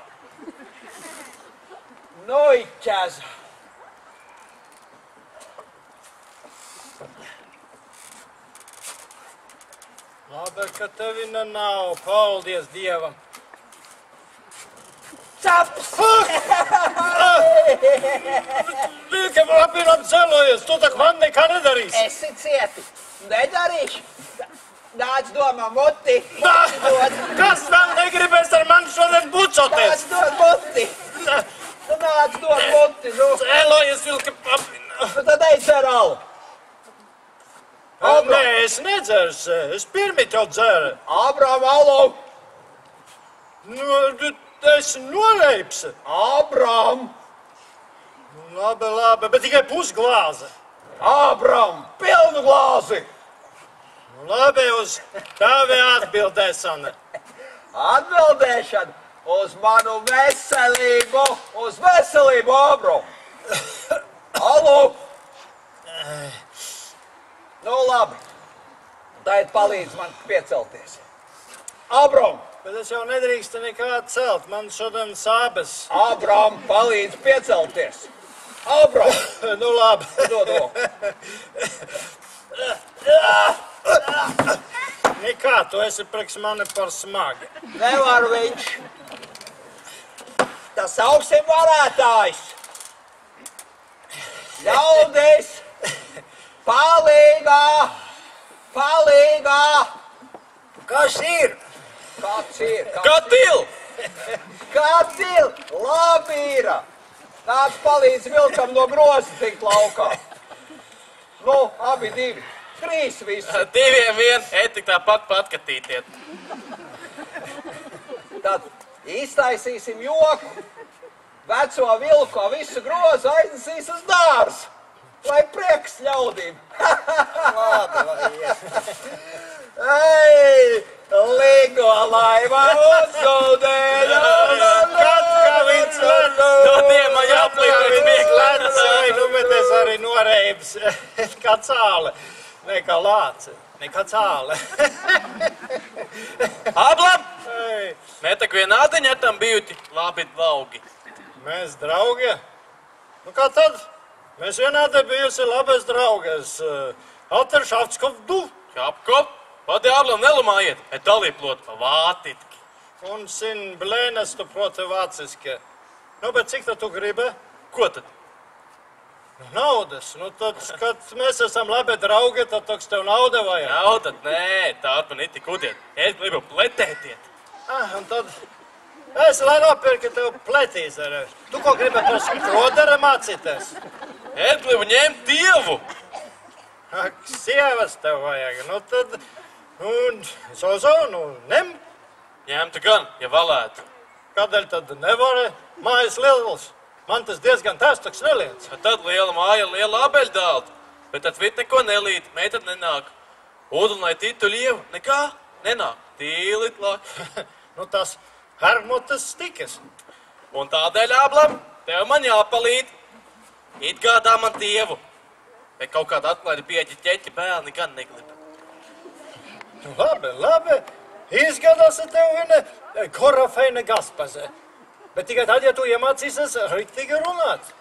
Nu ir ķeza. Labi, ka tevi ne nav. Paldies Dievam. Caps! Vilkam labi ir apcelojies, tu tak man nekā nedarīsi. Esi cieti. Nedarīšu. Nāc domā muti. Kas vēl negribēs ar mani šodien bučoties? Nāc dod muti. Nāc dod muti. Nu. Cēlojies, vilka. Nu, tad ej ceralu. Nē, es nedzeršu, es pirmi tev dzeru. Abram, alo. Nu, tu esi noreips. Abram. Nu, labi, labi, bet tikai pusglāze. Abram, pilnu glāzi. Nu, labi, uz tavi atbildēšana. Atbildēšana uz manu veselību. Uz veselību, Abram. Alo. Nu, labi. Taiet palīdz man piecelties. Abram. Bet es jau nedrīkstu nekādu celt, man šodien sāpes. Abram, palīdz piecelties. Abram. nu, labi. Dod roku. Nekā, tu esi priekš mani par smagi. Nevar viņš. Tas augsim varētājs. Ļaudis. Palīgā. Palīgā. Kas ir? Kāds ir? Katil! Katil! Labi ir! Nāc palīdz vilkam no groza tikt laukā. Nu, abi divi. Trīs visi. Diviem vien, eti tāpat patkatītiet. Tad iztaisīsim joku. Veco vilku, visu grozu aiznesīs uz dārzu. Lai prieks ļaudīm. Ei, Ligo laiva uzzaudēja! Kad kā viņš lec, No viņš lec, miekla. vai nu, bet es arī noreibs. Kā cāle, ne kā lāce, ne kā cāle. Ei, Mēs tak vienādiņā tam bijuti labi draugi. Mēs draugi? Nu kā tad? Mēs vienādi bijusi labas draugas. Alteršafts du. Apkop, pati ablam nelumājiet, et dalīplot pa vātitki. Un sin blēnes tu proti vāciski. Nu, bet cik tad tu gribi? Ko tad? Nu, naudas. Nu, tad, kad mēs esam labi draugi, tad toks tev nauda vajag. Nav tad, nē, tā man ir tik udiet. Es gribu pletētiet. Ah, un tad es lai nopirku tev pletīs ar. Tu ko gribi par skrodera mācīties? Gribu ņemt dievu. Ak, sievas tev vajag. Nu, tad, nu, zozo, nu, nem. Ņemtu gan, ja valētu. Kādēļ tad nevari? Mājas liels. Man tas diezgan tēstoks neliec. Tad liela māja, liela abeļdālta. Bet tad vit neko nelīt, meitad nenāk. Udunai titu lievu, nekā, nenāk. Tīlit lāk. nu, tas harmotas stikas. Un tādēļ, ablam, tev man jāpalīd. It gādā man dievu. Bet kaut kāda atklāta pieķa ķeķa bērni gan negrib. Nu, labi, labi. Izskatās, ka tev ir korafeina gaspaze. Bet tikai tad, ja tu iemācīsies rīktīgi runāt.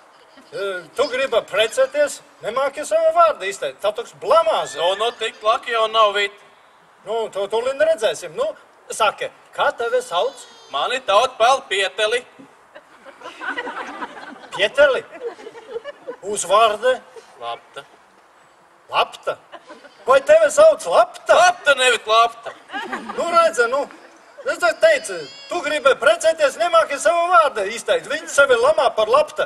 Eh, Tu gribi precēties, nemāki savu vārdu izteikt. Tā toks blamās. Nu, nu, tik laki jau nav vīt. Nu, to tūlīt redzēsim. Nu, saka, kā tevi sauc? Mani taut pel pieteli. Pieteli. Uzvārde. Lapta. Lapta. Vai tevi sauc Lapta? Lapta, nevis lapta. Nu, redzi, nu, Es te teicu, tu gribi precēties, nemāki savu vārdu izteikt. Viņš sevi lamā par lapta.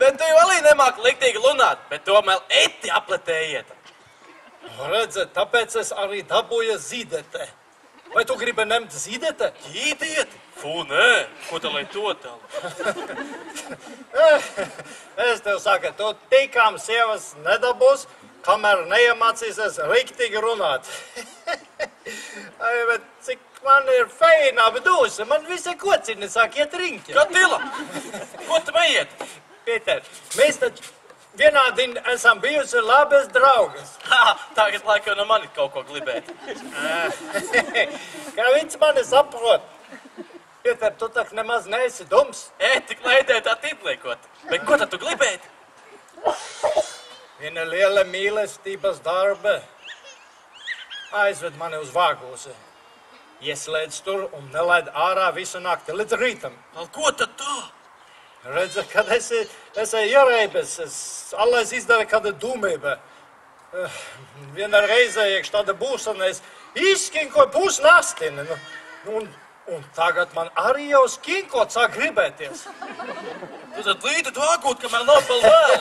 Bet tu jau arī nemāki liktīgi lunāt, bet tomēr eti apletējiet. Redzēt, tāpēc es arī dabūju zīdete. Vai tu gribi ņemt zīdete? Ķītiet! Fū, nē, ko tā lai to tā? es tev saku, tu tikām sievas nedabūs, kamēr neiemācīsies riktīgi runāt. Ai, bet cik man ir feina apdūsa, man visi kociņi sāk iet riņķi. Katila! Ko tu maiet? Pieter, mēs taču vienādi esam bijusi labas draugas. Ha, tagad laikam no mani kaut ko glibēt. Kā viņš mani saprot? Pieter, tu tak nemaz neesi dums. Ē, tik laidē tā tipliekot. Bet ko tad tu glibēt? Viena liela mīlestības darba aizved mani uz vāgusi. Ieslēdz tur un nelaid ārā visu nakti līdz rītam. Al ko tad tā? Redzi, kad esi, esi ierēbis, es allais izdara kāda dūmība. Eh, Viena reize, iekš tāda būšana, es izskinkoju pusnastini. Nu, nu, un, un tagad man arī jau skinkot sāk gribēties. Tu tad līdi dvākot, kamēr nav vēl vēl.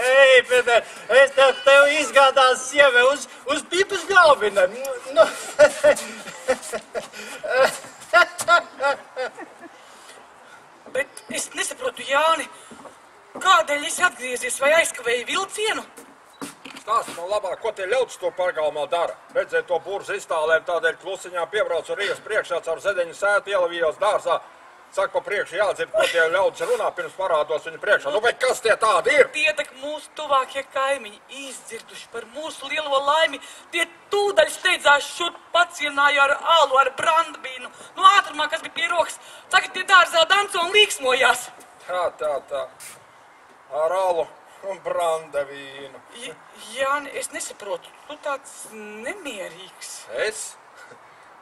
Ei, Pēter, es tev, tev izgādās sieve uz, uz pipas galvina. Nu, Bet es nesaprotu, Jāni, kādēļ esi atgriezies vai aizkavēji vilcienu? Stāsti man labāk, ko tie ļaudis to pagalmā dara. Redzēju to burzu iztālēm, tādēļ klusiņā piebraucu ries priekšā caur zedeņu sētu ielavījos dārzā. Saka, pa priekšu jādzird, ko tie ļaudis runā, pirms parādos viņu priekšā. Nu, bet kas tie tādi ir? Tie tak mūsu tuvākie kaimiņi izdzirduši par mūsu lielo laimi. Tie tūdaļ steidzās šurp pacienāju ar alu, ar brandbīnu. Nu, ātrumā, kas bija pie rokas. Saka, tie dārzā danco un līksmojās. Tā, tā, tā. Ar alu un brandavīnu. J- Jāni, es nesaprotu, tu tāds nemierīgs. Es?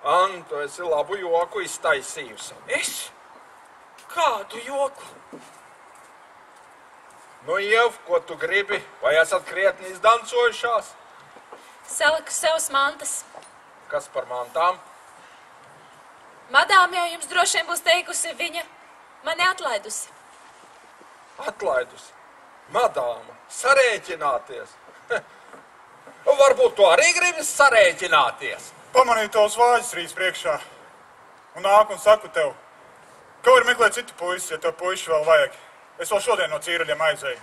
Antu, esi labu joku iztaisījusi. Es? Kādu joku? Nu, Iev, ko tu gribi? Vai esat krietni izdancojušās? Saliku savus mantas. Kas par mantām? Madām jau jums droši vien būs teikusi, viņa mani atlaidusi. Atlaidusi. Madāma, sarēķināties. Un varbūt tu arī gribi sarēķināties. Pamanīju tos vāģus rīs priekšā. Un nāk un saku tev, ka var meklēt citu puisi, ja tev puiši vēl vajag. Es vēl šodien no cīruļiem aizēju.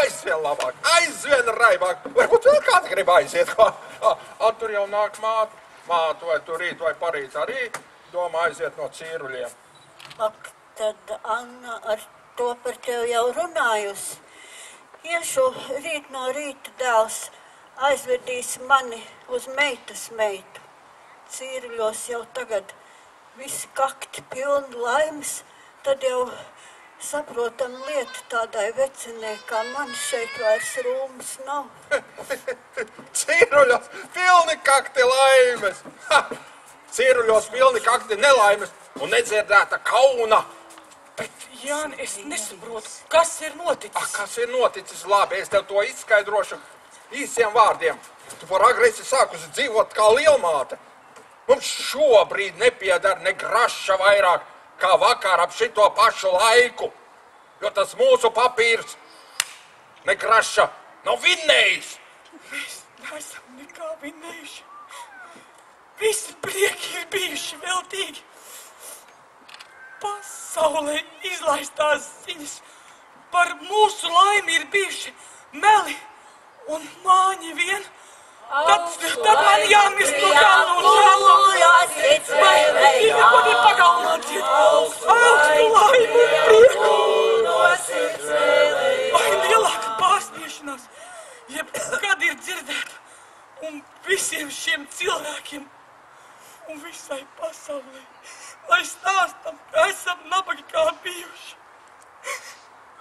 Aizvien labāk, aizvien raibāk. Varbūt vēl kāds grib aiziet. Tur jau nāk māte. Māte vai tu rīt vai parīt arī domā aiziet no cīruļiem. Ak, tad Anna ar to par tevi jau runājusi. Iešu rīt no rīta dēls aizvedīs mani uz meitas meitu. Cīruļos jau tagad visi kakti pilni laimes, tad jau saprotam lieta tādai vecinē, kā man šeit vairs rūmas nav. Cīruļos pilni kakti laimes. Ha! Cīruļos pilni kakti nelaimes un nedzirdēta kauna. Jāni, es nesaprotu, kas ir noticis. Ah, kas ir noticis? Labi, es tev to izskaidrošu īsiem vārdiem. Tu par agresi sākusi dzīvot kā lielmāte. Mums šobrīd nepiedara ne graša vairāk kā vakar ap šito pašu laiku. Jo tas mūsu papīrs ne graša nav vinnējis. Mēs neesam nekā vinējuši. Visi prieki ir bijuši veltīgi. Pasaulē izlaistās ziņas par mūsu laimi ir bijuši meli un māņi vien. Tad, tad man jāmirst no kalna un svētēji. Vai viņi pagalmā dzied augstu laimi un prieku? Vai lielāka pārsniešanās, jeb kad ir dzirdēta un visiem šiem cilvēkiem un visai pasaulē, lai stāstam, ka esam nabagi kā bijuši.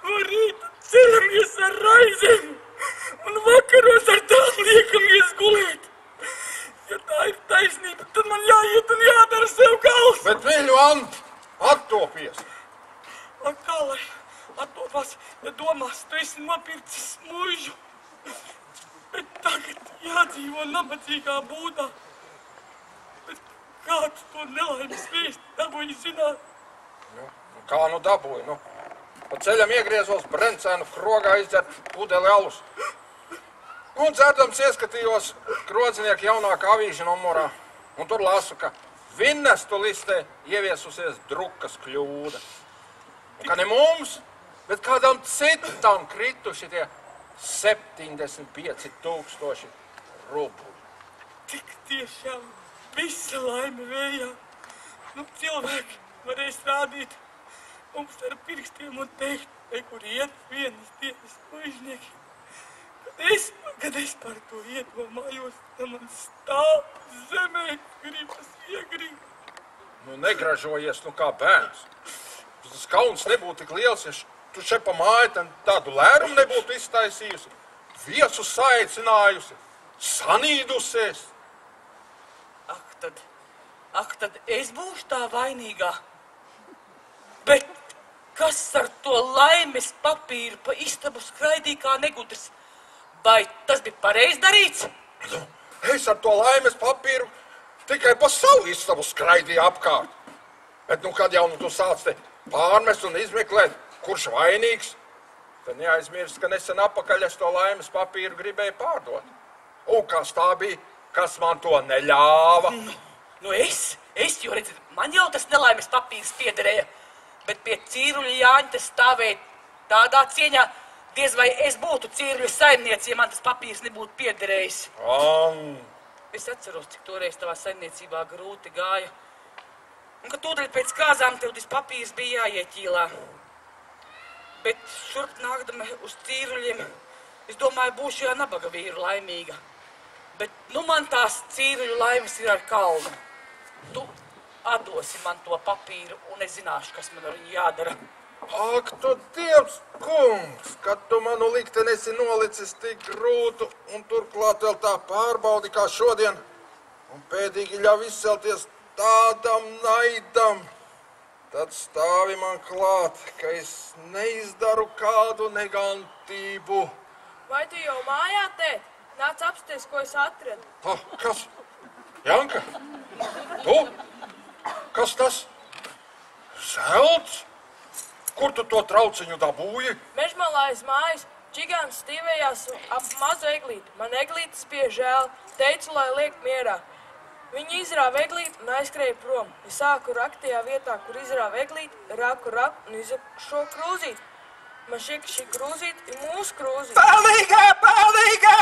Un rīt ceramies ar raizēm un vakaros ar tām liekamies gulēt. Ja tā ir taisnība, tad man jāiet un jādara sev gals. Bet viņu ant, attopies. Ak, kā lai attopās, ja domās, tu esi nopircis mūžu. Bet tagad jādzīvo nabadzīgā būdā. Kāds to nelaimes vēstu dabūja zināt? Nu, kā nu dabūju? Nu? Pa ceļam iegriezos Brencēnu krogā izdzert pudeli alus. Un dzerdams ieskatījos krodzinieku jaunākā avīža numurā. Un tur lasu, ka Vinnestu listē ieviesusies drukas kļūda. Un ka ne mums, bet kādam citam krituši tie 75 tūkstoši rubļu. Tik tiešām visa laime vējā. Nu, cilvēki varēs rādīt mums ar pirkstiem un teikt, te, kur iet vienas dienas mužnieki. Kad es, kad es par to iedomājos, tad man stāv zemē gribas iegrīt. Nu, negražojies, nu kā bērns. Tas kauns nebūtu tik liels, ja tu šeit pa māju tādu lērumu nebūtu iztaisījusi. Viesus saicinājusi, sanīdusies. Tad, ak, tad es būšu tā vainīgā. Bet kas ar to laimes papīru pa istabu skraidīja kā negudrs? Vai tas bija pareizi darīts? Es ar to laimes papīru tikai pa savu istabu skraidīju apkārt. Bet, nu, kad jau nu tu sāc te pārmest un izmeklēt, kurš vainīgs, tad neaizmirst, ka nesen apakaļ es to laimes papīru gribēju pārdot. Un kas tā bija, kas man to neļāva? Nu es, es jau redzu, man jau tas nelaimes papīrs piederēja. Bet pie cīruļa Jāņa tas stāvēja tādā cieņā, diez vai es būtu cīruļa saimniece, ja man tas papīrs nebūtu piederējis. Um. Es atceros, cik toreiz tavā saimniecībā grūti gāja. Un ka tūdaļ pēc kāzām tev tas papīrs bija jāieķīlā. Bet šurp nākdama uz cīruļiem, es domāju, būšu jau nabaga vīru laimīga. Bet nu man tās cīruļu laimes ir ar kalnu. Tu atdosi man to papīru, un es zināšu, kas man ar viņu jādara. Ak, tu dievs, kungs, kad tu manu likteni esi nolicis tik grūtu un turklāt vēl tā pārbaudi kā šodien, un pēdīgi ļauj izcelties tādam naidam, tad stāvi man klāt, ka es neizdaru kādu negantību. Vai tu jau mājā, tēt? Nāc apsties, ko es atradu. Ah, kas? Janka? Tu? Kas tas? Zelts? Kur tu to trauciņu dabūji? Mežmalā aiz mājas čigāns stīvējās ap mazu eglīti. Man eglītis pie žēl, teicu, lai liek mierā. Viņi izrāva eglīti un aizskrēja prom. Es sāku rakt tajā vietā, kur izrāva eglīti, raku raku un izraku šo krūzīti. Man šķiet, ka šī krūzīte ir mūsu krūzīte. Palīgā, palīgā,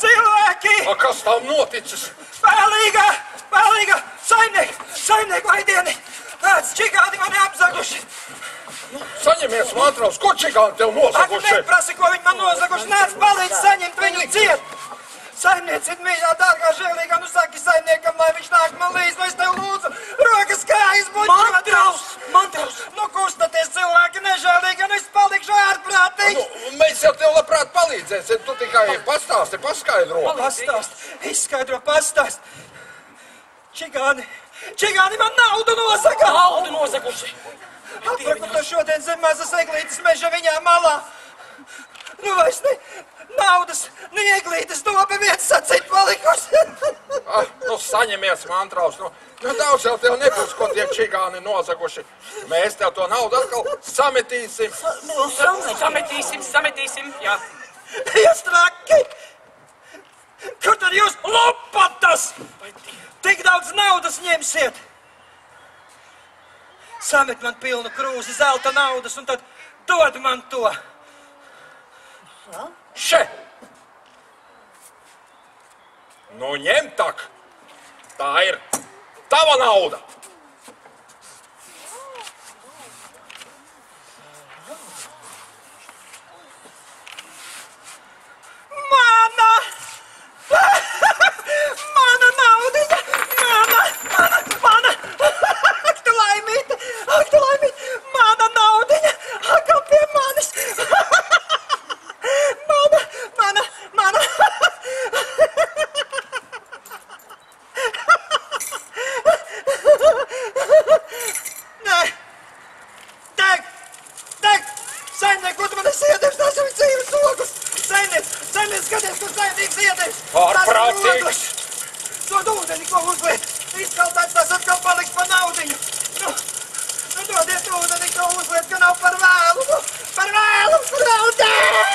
cilvēki! A, kas tam noticis? Palīgā, palīgā, saimnieki, saimnieki, vaidieni! Nāc, čigāni mani apzaguši! Saņemies, Mantraus, ko čigāni tev Ak, nozaguši? neprasi, ko viņi man nozaguši, nāc, palīdz saņemt viņu ciet! Saimniecība mīļā, dārgā, žēlīgā, nu saki saimniekam, lai viņš nāk man līdz, nu es tev lūdzu, rokas kājas buļķot! Mantraus, Mantraus! Nu kustaties cilvēki nežēlīgi, un es palikšu ārprātīgs! Nu, mēs jau tev labprāt palīdzēsim, tu tikai pastāsti, paskaidro. Pastāst, izskaidro, pastāst. Čigāni, čigāni man naudu nosaka! Naudu nozaguši! Atpakaļ to šodien zem mazas eglītes meža viņā malā. Nu vairs ne naudas, ne eglītes dobi viens sacīt palikusi. Ah, nu, saņemies, Mantraus, nu, nu daudz jau tev nebūs, ko tie čigāni nozaguši. Mēs tev to naudu atkal sametīsim. Nu, sametīsim, sametīsim, jā. Jūs traki! Kur tad jūs lopatas? Tik daudz naudas ņemsiet! Samet man pilnu krūzi zelta naudas un tad dod man to! Še! Nu, ņem tak! Tā ir tava nauda! Mana! Mana naudiņa! Mana! Mana! Mana! Ak, tu laimīte! Ak, tu laimīte! Mana naudiņa! Ak, pie manis! Nē, deg, deg, saimniek, ko tu man esi iedēvis, tas ir dzīves logus. Saimniek, saimniek, skaties, ko saimnieks iedēvis. Pārprātīgs. Dod ūdeni, ko uzliet. Izkaltāts tas atkal paliks pa naudiņu. Nu, nu dodiet ūdeni, ko uzliet, ka nav par vēlu. Nu, par vēlu, par naudu.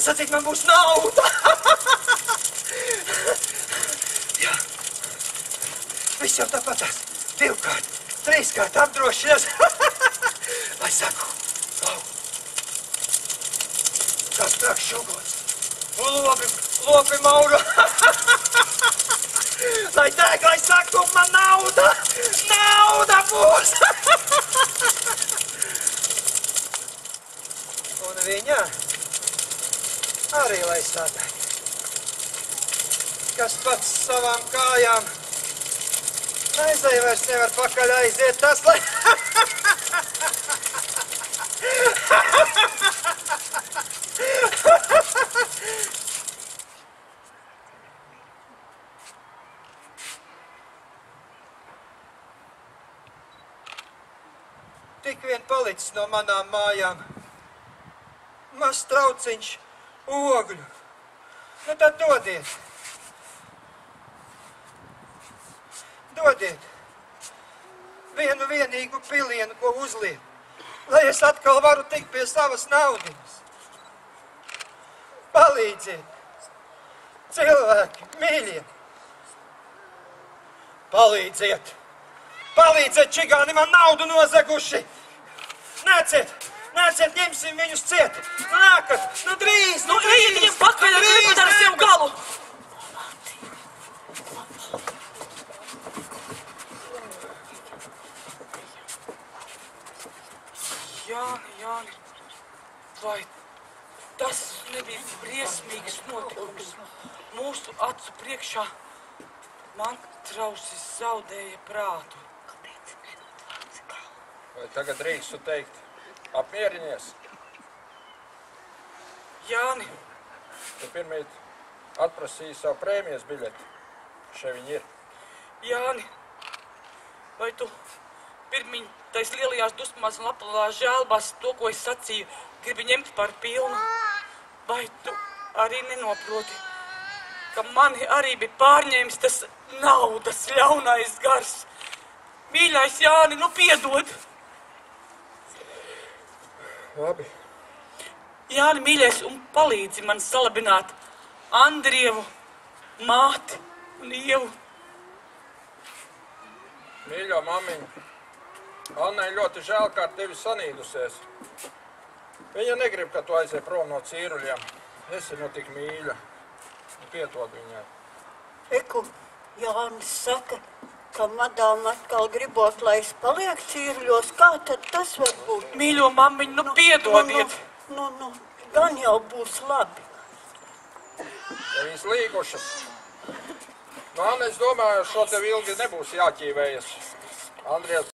Tas atzīt man būs nauda. Jā. Viss jau tāpatās. Divkārt, trīskārt apdrošinās. lai saku, lau. Kas traks šugots. Lopi, lopi maura. lai dēk, lai saku, man nauda. Nauda būs. Un viņa arī lai strādāja. Kas pats savām kājām aizēja vairs nevar pakaļ aiziet, tas lai... Tik vien palicis no manām mājām. Mazs trauciņš ogļu. Nu tad dodiet. Dodiet. Vienu vienīgu pilienu, ko uzliek. Lai es atkal varu tikt pie savas naudas. Palīdziet. Cilvēki, mīļie. Palīdziet. Palīdziet, čigāni man naudu nozaguši. Nāciet, nāciet, ņemsim viņus ciet. Nu, nākat, nu drīz, Nu, ejiet viņam pakaļ, ar gribu dar sev galu. Jāni, Jāni, vai tas nebija briesmīgs notikums? Mūsu acu priekšā man trausis zaudēja prātu. Vai tagad drīkstu teikt, apmierinies? Jāni, Tu pirmīt atprasīji savu prēmijas biļeti. Šeit viņi ir. Jāni, vai tu pirmiņ tais lielajās dusmās un aplās žēlbās to, ko es sacīju, gribi ņemt par pilnu? Vai tu arī nenoproti, ka mani arī bija pārņēmis tas naudas ļaunais gars? Mīļais Jāni, nu piedod! Labi. Jāni, mīļais, un palīdzi man salabināt Andrievu, māti un ievu. Mīļo mamiņu, Annai ļoti žēl, ka ar tevi sanīdusies. Viņa negrib, ka tu aizies prom no cīruļiem. Esi nu tik mīļa. Piedod viņai. Eku, Jānis saka, ka madāma atkal gribot, lai es palieku cīruļos. Kā tad tas var būt? Mīļo mammiņu, nu piedodiet! Nu, nu, nu, gan jau būs labi. Ja viņas līgušas. Nu, Anna, es domāju, šo tev ilgi nebūs jāķīvējas. Andries